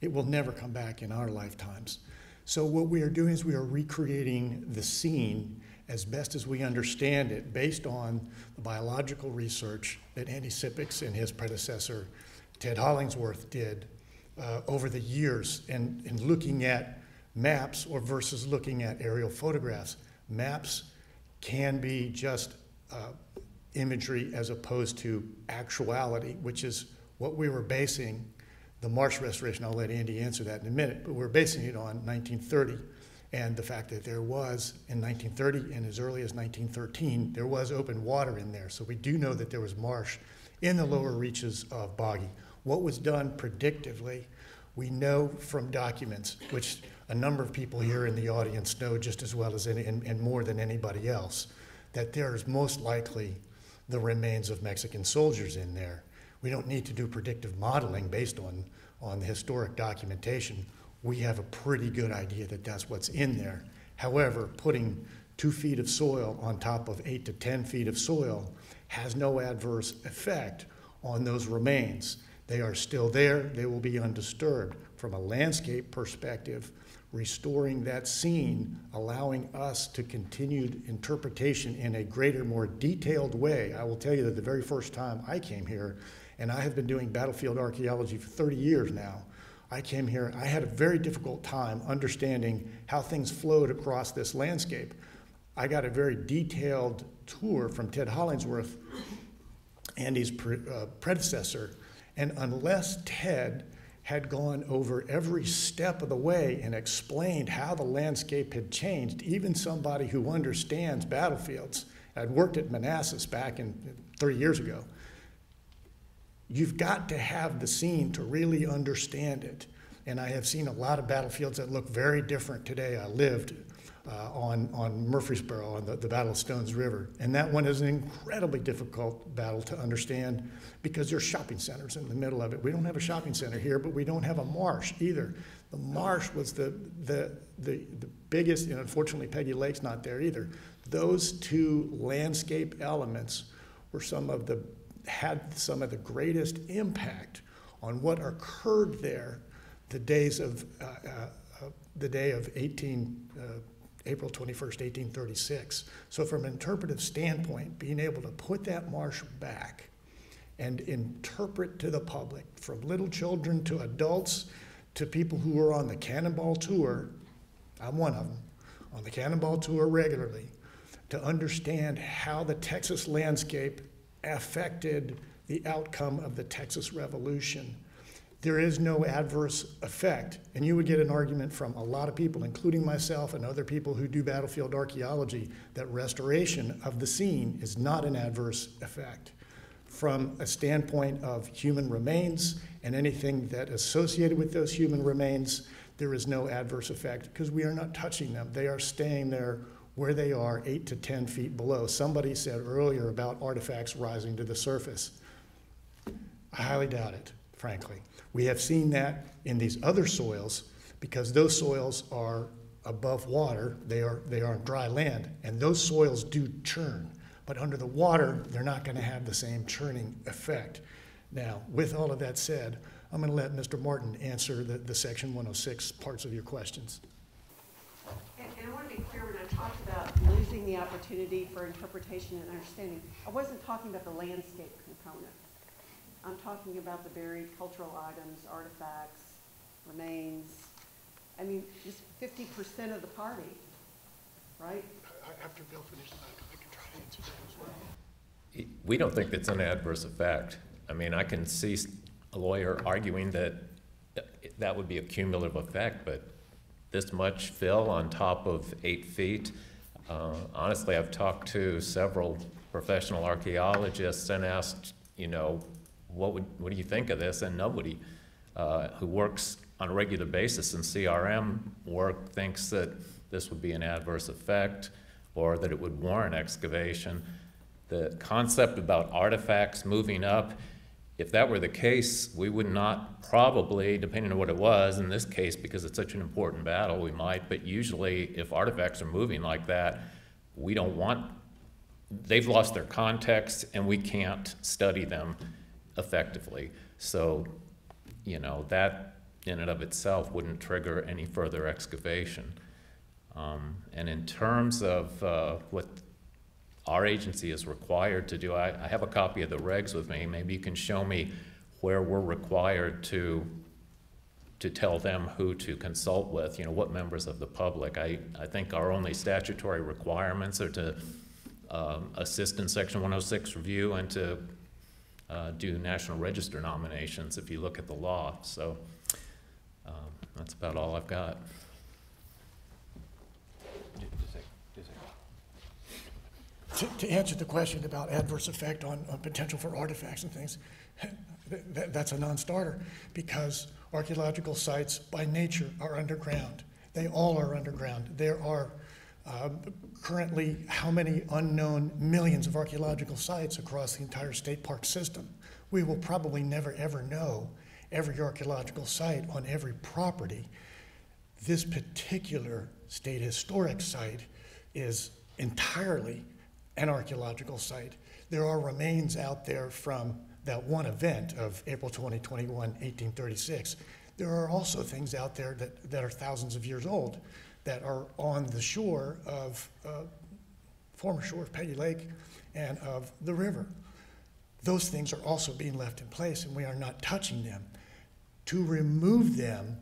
It will never come back in our lifetimes. So what we are doing is we are recreating the scene as best as we understand it, based on the biological research that Andy Sipocz and his predecessor, Ted Hollingsworth, did uh, over the years and, and looking at maps or versus looking at aerial photographs. Maps can be just uh, imagery as opposed to actuality, which is what we were basing the marsh restoration. I'll let Andy answer that in a minute, but we're basing it on 1930 and the fact that there was in 1930 and as early as 1913 there was open water in there. So we do know that there was marsh in the lower reaches of Boggy. What was done predictively, we know from documents, which a number of people here in the audience know just as well as any, and, and more than anybody else, that there is most likely the remains of Mexican soldiers in there. We don't need to do predictive modeling based on, on the historic documentation. We have a pretty good idea that that's what's in there. However, putting two feet of soil on top of eight to 10 feet of soil has no adverse effect on those remains. They are still there, they will be undisturbed. From a landscape perspective, restoring that scene, allowing us to continued interpretation in a greater, more detailed way. I will tell you that the very first time I came here, and I have been doing battlefield archaeology for 30 years now, I came here, I had a very difficult time understanding how things flowed across this landscape. I got a very detailed tour from Ted Hollingsworth, Andy's pre- uh, predecessor, and unless Ted had gone over every step of the way and explained how the landscape had changed, even somebody who understands battlefields, I'd worked at Manassas back in 30 years ago, you've got to have the scene to really understand it. And I have seen a lot of battlefields that look very different today. I lived uh, on, on Murfreesboro, on the, the Battle of Stones River. And that one is an incredibly difficult battle to understand because there's shopping centers in the middle of it. We don't have a shopping center here, but we don't have a marsh either. The marsh was the, the, the, the biggest, and unfortunately Peggy Lake's not there either. Those two landscape elements were some of the, had some of the greatest impact on what occurred there the days of, uh, uh, uh, the day of 18, uh, April 21st, 1836. So from an interpretive standpoint, being able to put that marsh back and interpret to the public, from little children to adults to people who are on the Cannonball Tour, I'm one of them, on the Cannonball Tour regularly, to understand how the Texas landscape affected the outcome of the Texas Revolution there is no adverse effect. And you would get an argument from a lot of people, including myself and other people who do battlefield archaeology, that restoration of the scene is not an adverse effect. From a standpoint of human remains and anything that associated with those human remains, there is no adverse effect because we are not touching them. They are staying there where they are, eight to 10 feet below. Somebody said earlier about artifacts rising to the surface. I highly doubt it, frankly. We have seen that in these other soils because those soils are above water, they are, they are dry land, and those soils do churn. But under the water, they're not going to have the same churning effect. Now, with all of that said, I'm going to let Mr. Martin answer the, the Section 106 parts of your questions. And I want to be clear when I talked about losing the opportunity for interpretation and understanding, I wasn't talking about the landscape component. I'm talking about the buried cultural items, artifacts, remains. I mean, just fifty percent of the party, right? After Bill finishes, I can try to answer that as well. We don't think it's an adverse effect. I mean, I can see a lawyer arguing that that would be a cumulative effect, but this much fill on top of eight feet. Uh, honestly, I've talked to several professional archaeologists and asked, you know, what would, what do you think of this? And nobody uh, who works on a regular basis in CRM work thinks that this would be an adverse effect or that it would warrant excavation. The concept about artifacts moving up, if that were the case, we would not probably, depending on what it was, in this case, because it's such an important battle, we might, but usually if artifacts are moving like that, we don't want, they've lost their context and we can't study them effectively. So, you know, that in and of itself wouldn't trigger any further excavation. Um, and in terms of uh, what our agency is required to do, I, I have a copy of the regs with me. Maybe you can show me where we're required to to tell them who to consult with, you know, what members of the public. I, I think our only statutory requirements are to um, assist in Section 106 review and to uh, do National Register nominations if you look at the law. So um, that's about all I've got. To, to answer the question about adverse effect on, potential for artifacts and things, Th- th- That's a non-starter, because archaeological sites by nature are underground. They all are underground. There are um, currently how many unknown millions of archaeological sites across the entire state park system. We will probably never, ever know every archaeological site on every property. This particular state historic site is entirely an archaeological site. There are remains out there from that one event of April 2021, 1836. There are also things out there that, that are thousands of years old that are on the shore of, uh, former shore of Peggy Lake and of the river. Those things are also being left in place, and we are not touching them. To remove them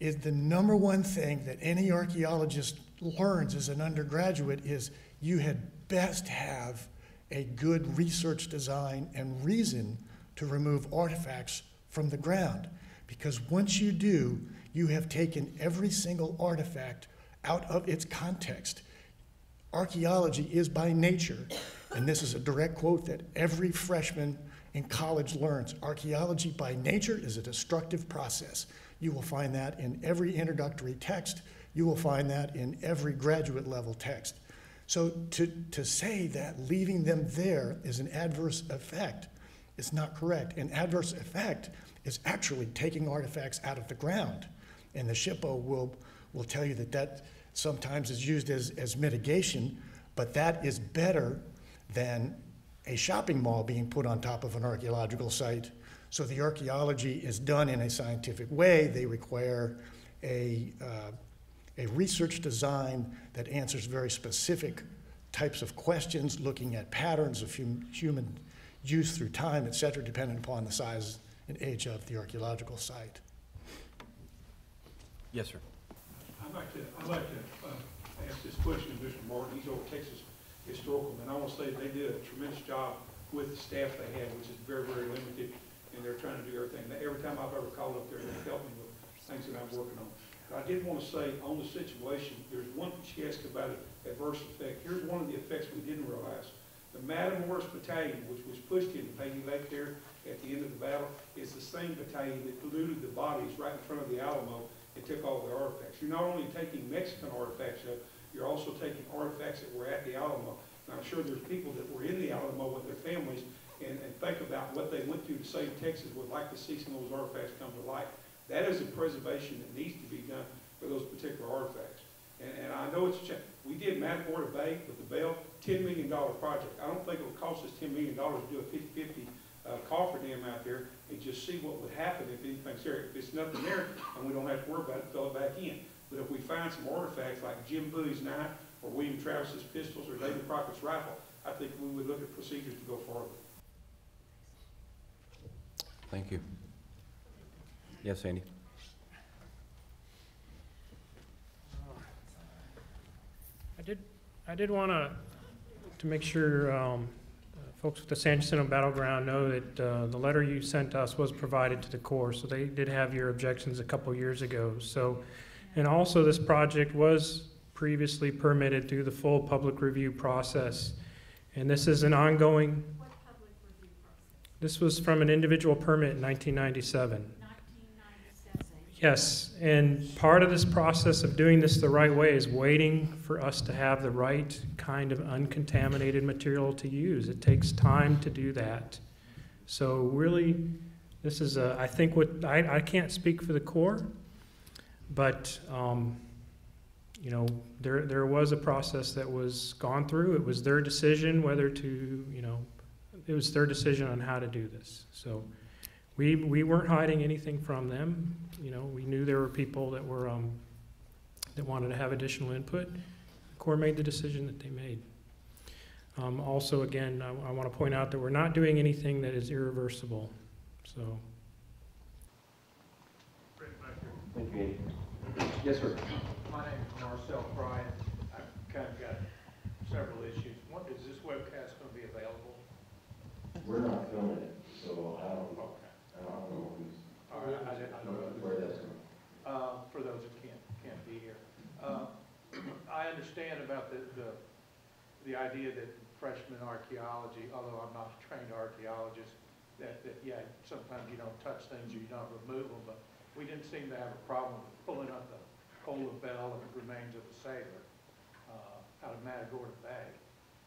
is the number one thing that any archaeologist learns as an undergraduate is you had best have a good research design and reason to remove artifacts from the ground. Because once you do, you have taken every single artifact out of its context. Archaeology is by nature, and this is a direct quote that every freshman in college learns. Archaeology by nature is a destructive process. You will find that in every introductory text. You will find that in every graduate level text. So to, to say that leaving them there is an adverse effect is not correct. An adverse effect is actually taking artifacts out of the ground. And the SHPO will, will tell you that that sometimes is used as, as mitigation, but that is better than a shopping mall being put on top of an archaeological site. So the archaeology is done in a scientific way. They require a, uh, a research design that answers very specific types of questions, looking at patterns of hum- human use through time, et cetera, depending upon the size and age of the archaeological site. Yes, sir. I'd like to, I'd like to uh, ask this question of Mr. Martin, he's over Texas Historical, and I want to say they did a tremendous job with the staff they had, which is very, very limited, and they're trying to do everything. Every time I've ever called up there, they've helped me with things that I'm working on. But I did want to say on the situation, there's one, she asked about an adverse effect. Here's one of the effects we didn't realize. The Matamoros Battalion, which was pushed into Peggy Lake there at the end of the battle, is the same battalion that looted the bodies right in front of the Alamo and took all the artifacts. You're not only taking Mexican artifacts up, you're also taking artifacts that were at the Alamo. And I'm sure there's people that were in the Alamo with their families and, and think about what they went through to save Texas would like to see some of those artifacts come to light. That is a preservation that needs to be done for those particular artifacts. And, and I know it's, cha- we did Matagorda Bay with the Belle, ten million dollar project. I don't think it would cost us ten million dollars to do a fifty-fifty, uh, coffer dam out there and just see what would happen if anything's there. If it's nothing there, and we don't have to worry about it, fill it back in. But if we find some artifacts like Jim Bowie's knife, or William Travis's pistols, or David Crockett's rifle, I think we would look at procedures to go forward. Thank you. Yes, Andy? I did, I did want to, to make sure um, folks with the San Jacinto Battleground know that uh, the letter you sent us was provided to the Corps, so they did have your objections a couple years ago. So, and also this project was previously permitted through the full public review process. And this is an ongoing, What public review process? this was from an individual permit in 1997. Yes, and part of this process of doing this the right way is waiting for us to have the right kind of uncontaminated material to use. It takes time to do that. So really, this is a, I think what, I, I can't speak for the Corps, but, um, you know, there, there was a process that was gone through. It was their decision whether to, you know, it was their decision on how to do this. So, we, we weren't hiding anything from them. You know, we knew there were people that were, um, that wanted to have additional input. The Corps made the decision that they made. Um, also, again, I, I want to point out that we're not doing anything that is irreversible, so. Thank you, Yes, sir. My name is Marcel Fry. I've kind of got several issues. One, is this webcast going to be available? We're not filming it, so I don't, Okay. I don't know who's, All right, I didn't, I don't know. where that's coming. Uh, for those who can't, can't be here. Uh, I understand about the, the, the idea that freshman archaeology, although I'm not a trained archaeologist, that, that, yeah, sometimes you don't touch things or you don't remove them, but we didn't seem to have a problem with pulling up the La Belle and the remains of the sailor, uh, out of Matagorda Bay.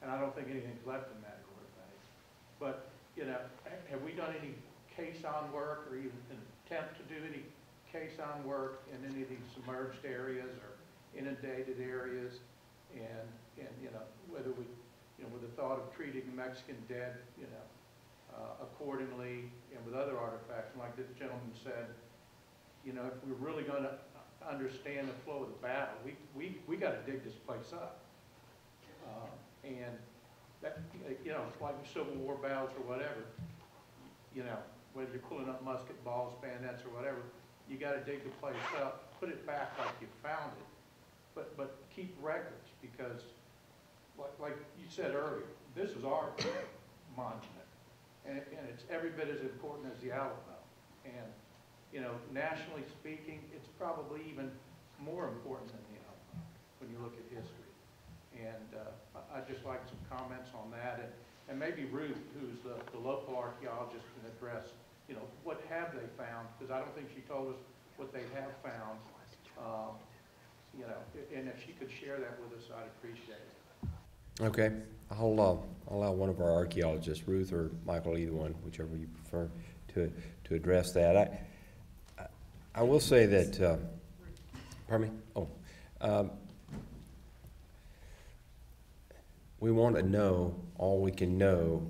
And I don't think anything's left in Matagorda Bay. But, you know, have we done any caisson work or even an attempt to do any caisson work in any of these submerged areas or inundated areas? And, and, you know, whether we, you know, with the thought of treating Mexican dead, you know, uh, accordingly and with other artifacts, and like this gentleman said, you know, if we're really gonna understand the flow of the battle, we, we, we gotta dig this place up. Uh, And that, you know, like Civil War battles or whatever, you know, whether you're pulling up musket balls, bayonets or whatever, you gotta dig the place up, put it back like you found it, but, but keep records, because like, like you said earlier, this is our monument, and, and it's every bit as important as the Alamo. And, you know, nationally speaking, it's probably even more important than the Alamo, when you look at history. And, uh, I'd just like some comments on that, and, and maybe Ruth, who's the, the local archaeologist, can address, you know, what have they found, because I don't think she told us what they have found. Um, you know, and if she could share that with us, I'd appreciate it. Okay, I'll, uh, allow one of our archaeologists, Ruth or Michael, either one, whichever you prefer, to, to address that. I, I- will say that, uh, pardon me? Oh, um, we want to know all we can know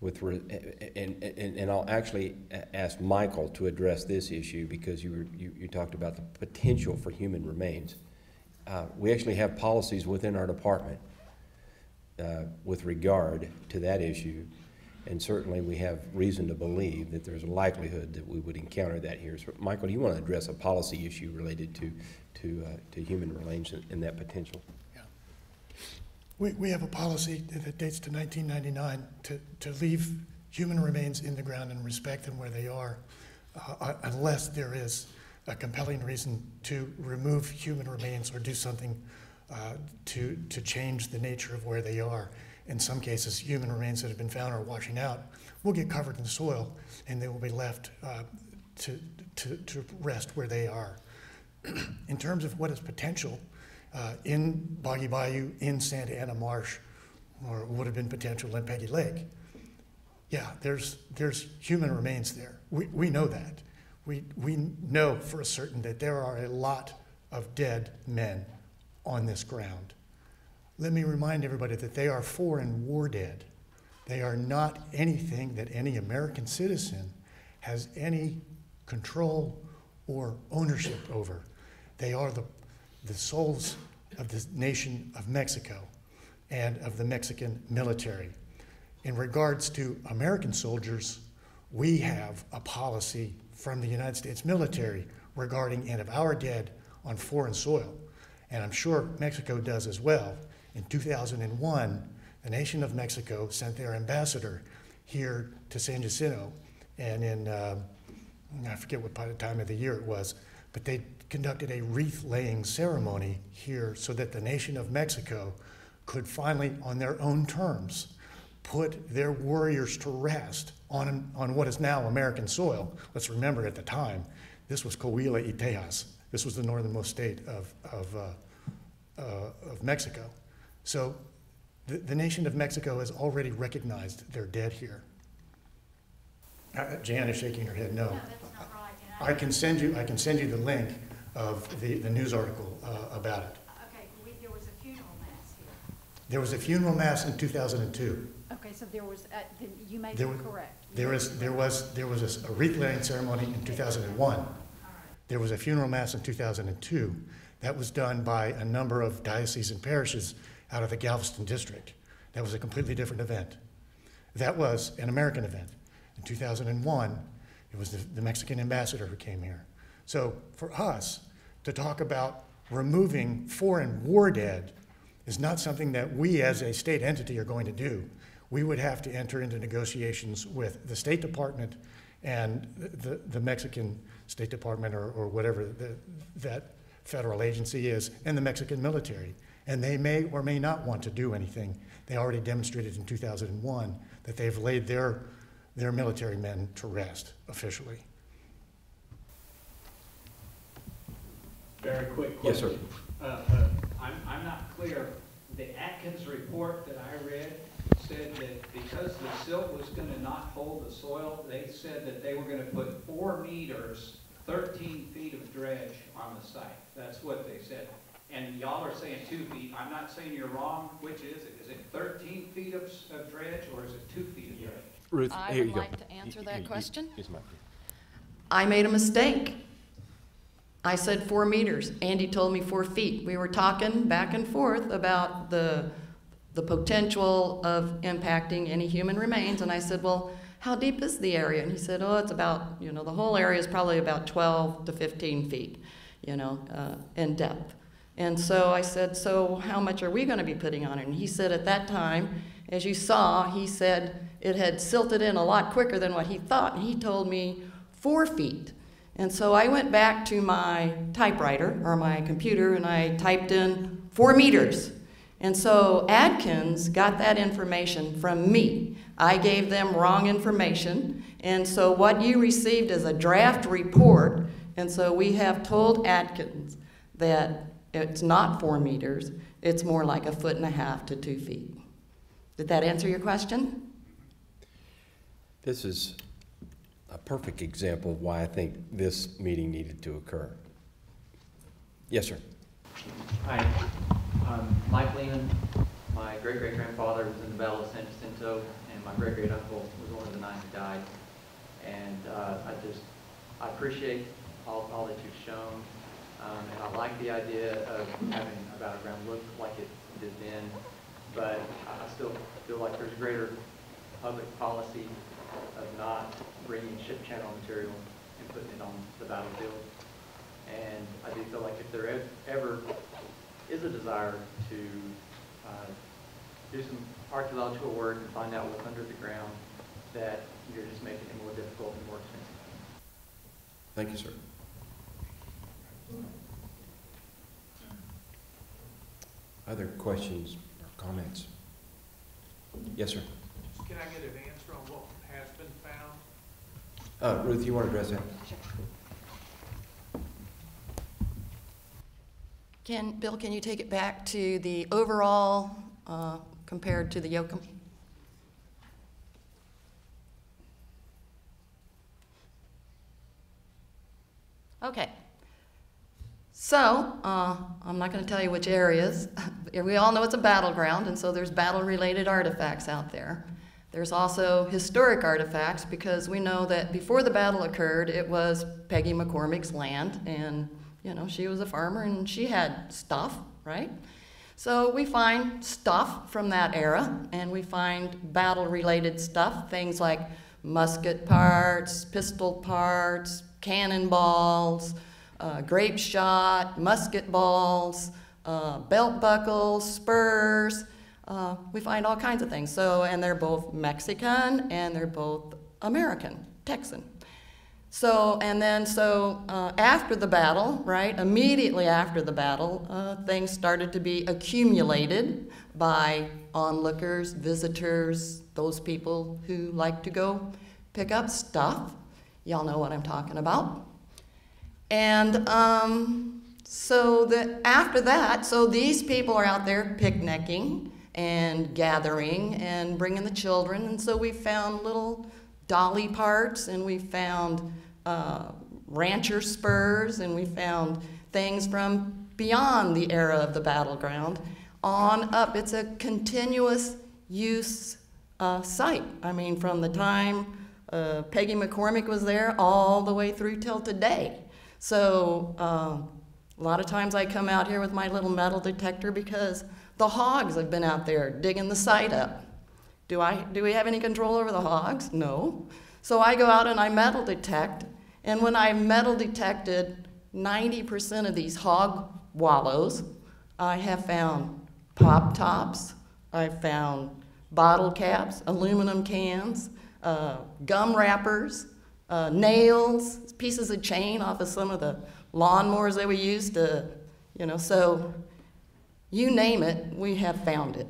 with, and, and, and I'll actually ask Michael to address this issue because you were, you, you talked about the potential for human remains. Uh, we actually have policies within our department uh, with regard to that issue, and certainly we have reason to believe that there's a likelihood that we would encounter that here. So, Michael, do you want to address a policy issue related to, to, uh, to human remains and- that potential? Yeah. We, we have a policy that dates to 1999 to, to leave human remains in the ground and respect them where they are, uh, unless there is a compelling reason to remove human remains or do something uh, to, to change the nature of where they are. In some cases, human remains that have been found are washing out will get covered in soil and they will be left uh, to, to, to rest where they are. in terms of what is potential, uh, in Boggy Bayou, in Santa Anna Marsh, or would have been potential in Peggy Lake. Yeah, there's, there's human remains there. We, we know that. We, we know for a certain that there are a lot of dead men on this ground. Let me remind everybody that they are foreign war dead. They are not anything that any American citizen has any control or ownership over. They are the, the souls of the nation of Mexico and of the Mexican military. In regards to American soldiers, we have a policy from the United States military regarding any of our dead on foreign soil. And I'm sure Mexico does as well. In 2001, the nation of Mexico sent their ambassador here to San Jacinto. And in, uh, I forget what part of time of the year it was, but they conducted a wreath laying ceremony here so that the nation of Mexico could finally, on their own terms, put their warriors to rest on, on what is now American soil. Let's remember at the time, this was Coahuila y Tejas. This was the northernmost state of, of, uh, uh, of Mexico. So the, the nation of Mexico has already recognized their dead here. Uh, Jan is shaking her head no. No, that's not right. and I can send you, I can send you the link of the, the news article uh, about it. Okay, we, there was a funeral mass here. There was a funeral mass in 2002. So there was, uh, then you may be There wa- correct. You There may is, be there correct. was, there was a s- a wreath laying ceremony in 2001. There was a funeral mass in 2002. That was done by a number of dioceses and parishes out of the Galveston district. That was a completely different event. That was an American event. In 2001, it was the, the Mexican ambassador who came here. So for us to talk about removing foreign war dead is not something that we as a state entity are going to do. We would have to enter into negotiations with the State Department and the, the Mexican State Department or, or whatever the, that federal agency is, and the Mexican military. And they may or may not want to do anything. They already demonstrated in 2001 that they've laid their their military men to rest officially. Very quick question. Yes, sir. Uh, uh, I'm, I'm not clear. The Atkins report that I read said that because the silt was gonna not hold the soil, they said that they were gonna put four meters, thirteen feet of dredge on the site. That's what they said. And y'all are saying two feet. I'm not saying you're wrong. Which is it? Is it thirteen feet of, of dredge or is it two feet of dredge? Ruth, I here would you go. like to answer You- that you- you- question. yes, ma'am. I made a mistake. I said four meters. Andy told me four feet. We were talking back and forth about the, the potential of impacting any human remains, and I said, well, how deep is the area? And he said, oh, it's about, you know, the whole area is probably about 12 to 15 feet, you know, uh, in depth. And so I said, so how much are we going to be putting on it? And he said, at that time, as you saw, he said it had silted in a lot quicker than what he thought, and he told me four feet. And so I went back to my typewriter or my computer and I typed in four meters. And so Atkins got that information from me. I gave them wrong information. And so what you received is a draft report. And so we have told Atkins that it's not four meters, it's more like a foot and a half to two feet. Did that answer your question? This is a perfect example of why I think this meeting needed to occur. Yes, sir. Hi, I'm Mike Lehman. My great-great-grandfather was in the Battle of San Jacinto, and my great-great-uncle was one of the nine who died. And uh, I just, I appreciate all, all that you've shown, um, and I like the idea of having a battleground look like it did then, but I still feel like there's greater public policy of not bringing ship channel material and putting it on the battlefield. And I do feel like if there ever is a desire to uh, do some archaeological work and find out what's under the ground, that you're just making it more difficult and more expensive. Thank you, sir. Other questions or comments? Yes, sir. Can I get an answer on what has been found? Uh, Ruth, you want to address that? Can, Bill, can you take it back to the overall uh, compared to the Yoakum? Okay. So, uh, I'm not going to tell you which areas. We all know it's a battleground, and so there's battle-related artifacts out there. There's also historic artifacts because we know that before the battle occurred, it was Peggy McCormick's land, and you know she was a farmer and she had stuff, right? So we find stuff from that era, and we find battle-related stuff, things like musket parts, pistol parts, cannonballs, uh, grape shot, musket balls, uh, belt buckles, spurs. Uh, we find all kinds of things. So, and they're both Mexican and they're both American, Texan. So, and then, so uh, after the battle, right, immediately after the battle, uh, things started to be accumulated by onlookers, visitors, those people who like to go pick up stuff. Y'all know what I'm talking about. And um, so the, after that, so these people are out there picnicking and gathering and bringing the children. And so we found little dolly parts and we found uh, rancher spurs and we found things from beyond the era of the battleground on up. It's a continuous use uh, site. I mean, from the time uh, Peggy McCormick was there all the way through till today. So uh, a lot of times I come out here with my little metal detector because the hogs have been out there digging the site up. Do, I, do we have any control over the hogs? No. So I go out and I metal detect, and when I metal detected 90% of these hog wallows, I have found pop tops, I've found bottle caps, aluminum cans, uh, gum wrappers, uh, nails, pieces of chain off of some of the lawnmowers that we used to, you know, so you name it, we have found it.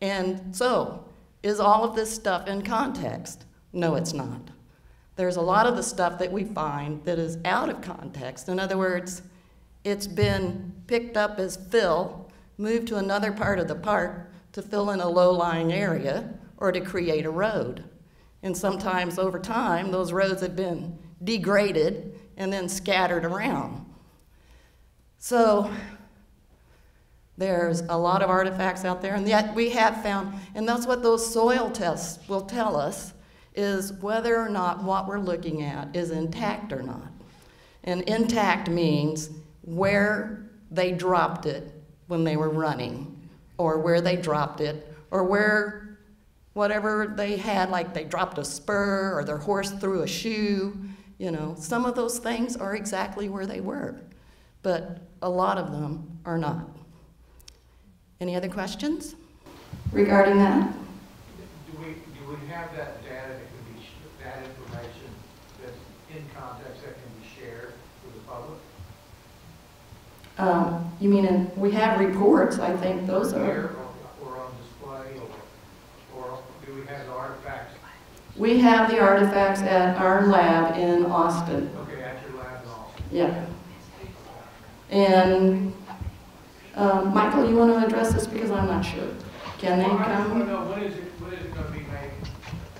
And so, is all of this stuff in context? No, it's not. There's a lot of the stuff that we find that is out of context. In other words, it's been picked up as fill, moved to another part of the park to fill in a low-lying area or to create a road. And sometimes over time, those roads have been degraded and then scattered around. So there's a lot of artifacts out there, and yet we have found, and that's what those soil tests will tell us, is whether or not what we're looking at is intact or not. And intact means where they dropped it when they were running, or where they dropped it, or where whatever they had, like they dropped a spur or their horse threw a shoe. You know, some of those things are exactly where they were, but a lot of them are not. Any other questions regarding that? Do we, do we have that data that can be, sh- that information that's in context that can be shared with the public? Um, you mean, in, we have reports, I think those are. or, or on display, or, or do we have the artifacts, We have the artifacts at our lab in Austin. okay, at your lab and all? Yeah. And, um, Michael, you want to address this because I'm not sure. Can they Well, I just want to know, when is it, when is it going to be made?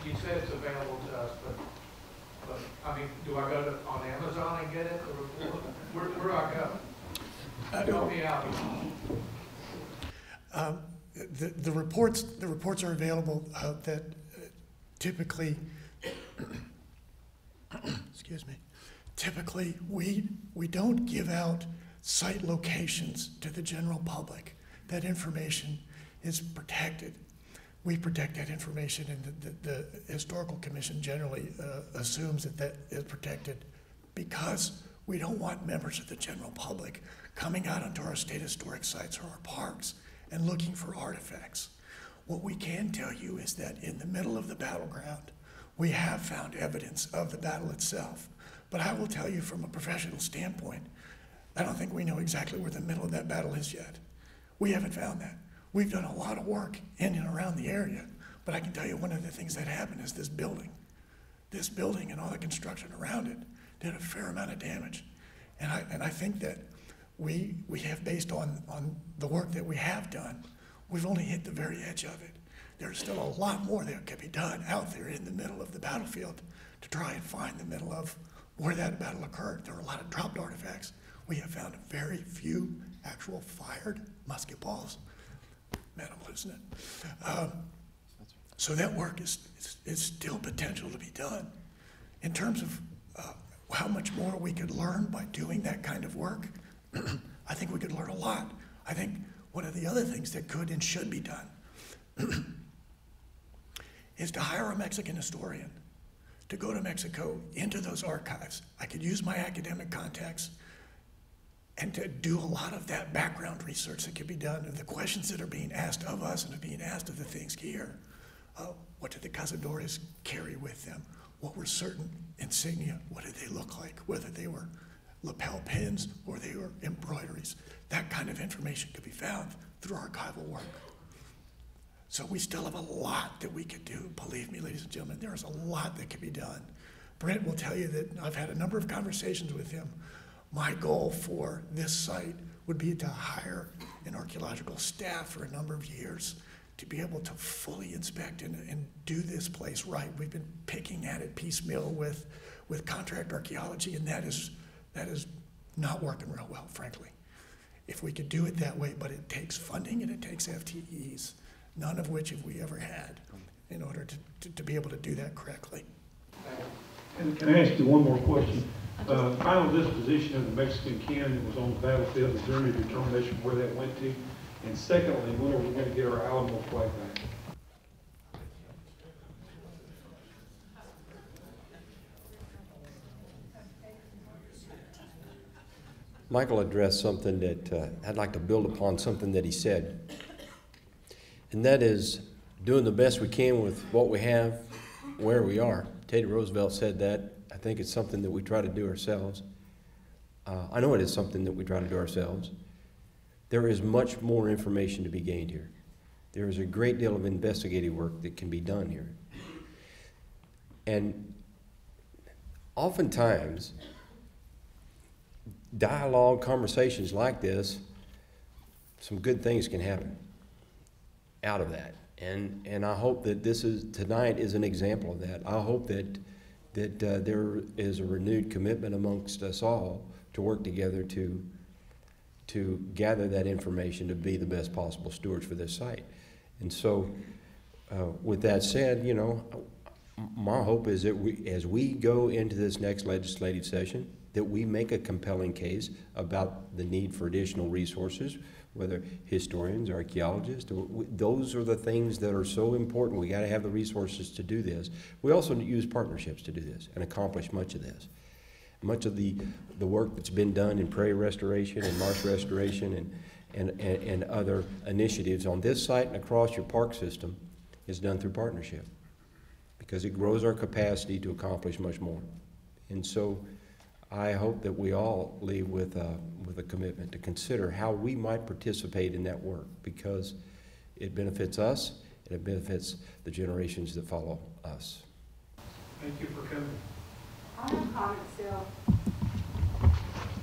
You said it's available to us, but, but, I mean, do I go to, on Amazon and get it, or where, where do I go? Help me out. Um, The, the reports, the reports are available uh, that uh, typically, excuse me, typically, we, we don't give out site locations to the general public. That information is protected. We protect that information, and the, the, the Historical Commission generally uh, assumes that that is protected because we don't want members of the general public coming out onto our state historic sites or our parks and looking for artifacts. What we can tell you is that in the middle of the battleground, we have found evidence of the battle itself. But I will tell you from a professional standpoint, I don't think we know exactly where the middle of that battle is yet. We haven't found that. We've done a lot of work in and around the area, but I can tell you one of the things that happened is this building. This building and all the construction around it did a fair amount of damage. And I, and I think that we, we have, based on, on the work that we have done, we've only hit the very edge of it. There's still a lot more that could be done out there in the middle of the battlefield to try and find the middle of where that battle occurred. There are a lot of dropped artifacts. We have found very few actual fired musket balls. Man, I'm losing it. Um, so that work is, is, is still potential to be done. In terms of uh, how much more we could learn by doing that kind of work, I think we could learn a lot. I think one of the other things that could and should be done is to hire a Mexican historian to go to Mexico into those archives. I could use my academic contacts and to do a lot of that background research that could be done of the questions that are being asked of us and are being asked of the things here. Uh, what did the cazadores carry with them? What were certain insignia? What did they look like? Whether they were lapel pins or they were embroideries. That kind of information could be found through archival work. So we still have a lot that we could do. Believe me, ladies and gentlemen, there is a lot that could be done. Brent will tell you that I've had a number of conversations with him. My goal for this site would be to hire an archaeological staff for a number of years to be able to fully inspect and, and do this place right. We've been picking at it piecemeal with, with contract archaeology, and that is, that is not working real well, frankly. If we could do it that way, but it takes funding and it takes FTEs, none of which have we ever had in order to, to, to be able to do that correctly. And can I ask you one more question? Uh, final disposition of the Mexican cannon was on the battlefield, is there any determination where that went to? And secondly, when are we gonna get our Alamo flag back? Michael addressed something that uh, I'd like to build upon something that he said. And that is doing the best we can with what we have, where we are. Teddy Roosevelt said that. I think it's something that we try to do ourselves. Uh, I know it is something that we try to do ourselves. There is much more information to be gained here. There is a great deal of investigative work that can be done here. And oftentimes, dialogue, conversations like this, some good things can happen out of that. And, and I hope that this is, tonight is an example of that. I hope that, that uh, there is a renewed commitment amongst us all to work together to, to gather that information to be the best possible stewards for this site. And so, uh, with that said, you know, my hope is that we, as we go into this next legislative session, that we make a compelling case about the need for additional resources, whether historians, archaeologists, those are the things that are so important. We got to have the resources to do this. We also use partnerships to do this and accomplish much of this. Much of the, the work that's been done in prairie restoration and marsh restoration and, and, and, and other initiatives on this site and across your park system is done through partnership because it grows our capacity to accomplish much more. And so I hope that we all leave with a, with a commitment to consider how we might participate in that work because it benefits us and it benefits the generations that follow us. Thank you for coming. I comment still.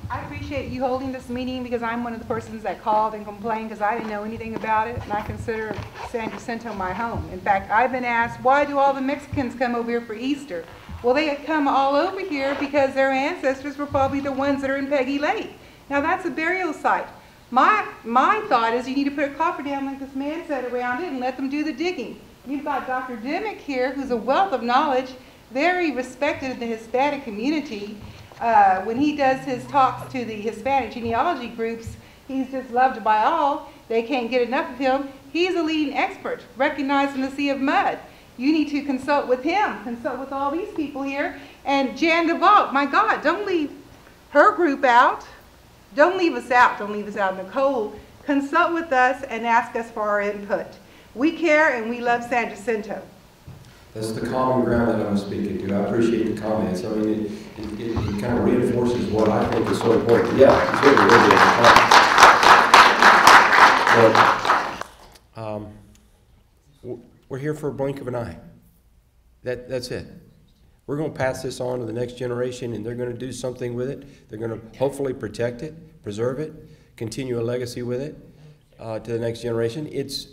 I appreciate you holding this meeting because I'm one of the persons that called and complained because I didn't know anything about it, and I consider San Jacinto my home. In fact, I've been asked, why do all the Mexicans come over here for Easter? Well, they come all over here because their ancestors were probably the ones that are in Peggy Lake. Now, that's a burial site. My, my thought is you need to put a coffer down like this man said around it and let them do the digging. You've got Dr. Dimmick here, who's a wealth of knowledge, very respected in the Hispanic community. Uh, when he does his talks to the Hispanic genealogy groups, he's just loved by all. They can't get enough of him. He's a leading expert, recognized in the Sea of Mud. You need to consult with him, consult with all these people here. And Jan DeVault, my God, don't leave her group out. Don't leave us out. Don't leave us out in the cold. Consult with us and ask us for our input. We care and we love San Jacinto. That's the common ground that I'm speaking to. I appreciate the comments. I mean, it, it, it, it kind of reinforces what I think is so important. Yeah, it's really, really. But, um, we're here for a blink of an eye. That, that's it. We're going to pass this on to the next generation, and they're going to do something with it. They're going to hopefully protect it, preserve it, continue a legacy with it uh, to the next generation. It's,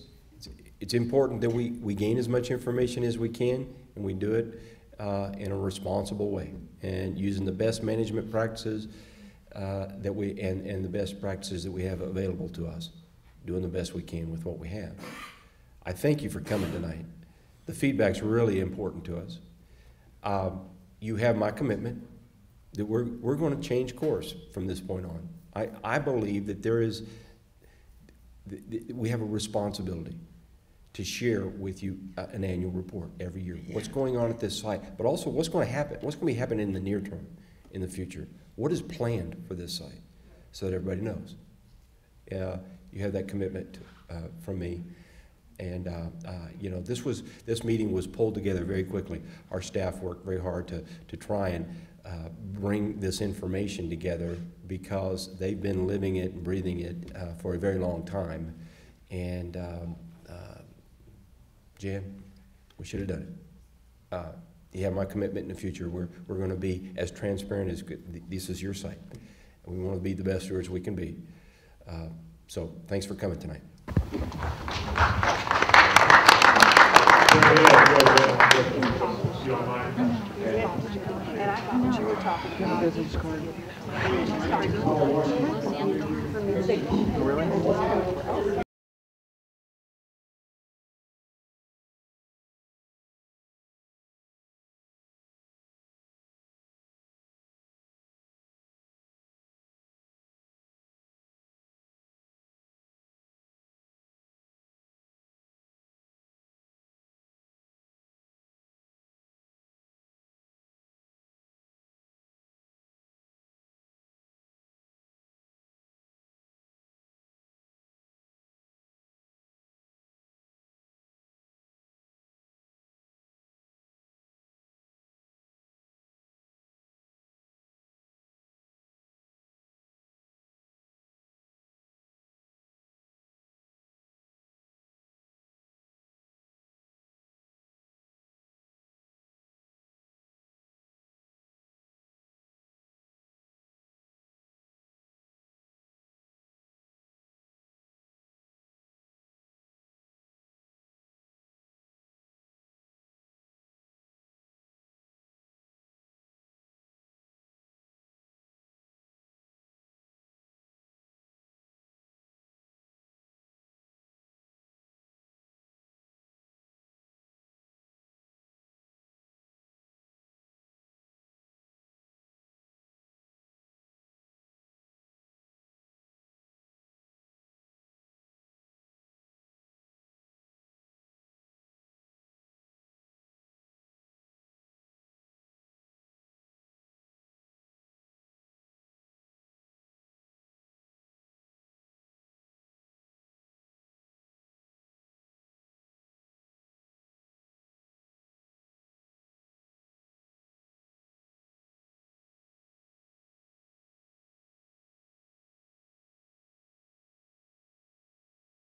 it's important that we, we gain as much information as we can, and we do it uh, in a responsible way, and using the best management practices uh, that we and, and the best practices that we have available to us, doing the best we can with what we have. I thank you for coming tonight. The feedback's really important to us. Um, you have my commitment that we're, we're going to change course from this point on. I, I believe that there is, th- th- we have a responsibility to share with you uh, an annual report every year. What's going on at this site, but also what's going to happen, what's going to be happening in the near term, in the future. What is planned for this site, so that everybody knows. Uh, you have that commitment uh, from me. And, uh, uh, you know, this was, this meeting was pulled together very quickly. Our staff worked very hard to, to try and uh, bring this information together because they've been living it and breathing it uh, for a very long time. And, um, Jan, we should have done it. Uh, You have my commitment in the future. We're, we're going to be as transparent as, this is your site. And we want to be the best stewards we can be. Uh, So, thanks for coming tonight.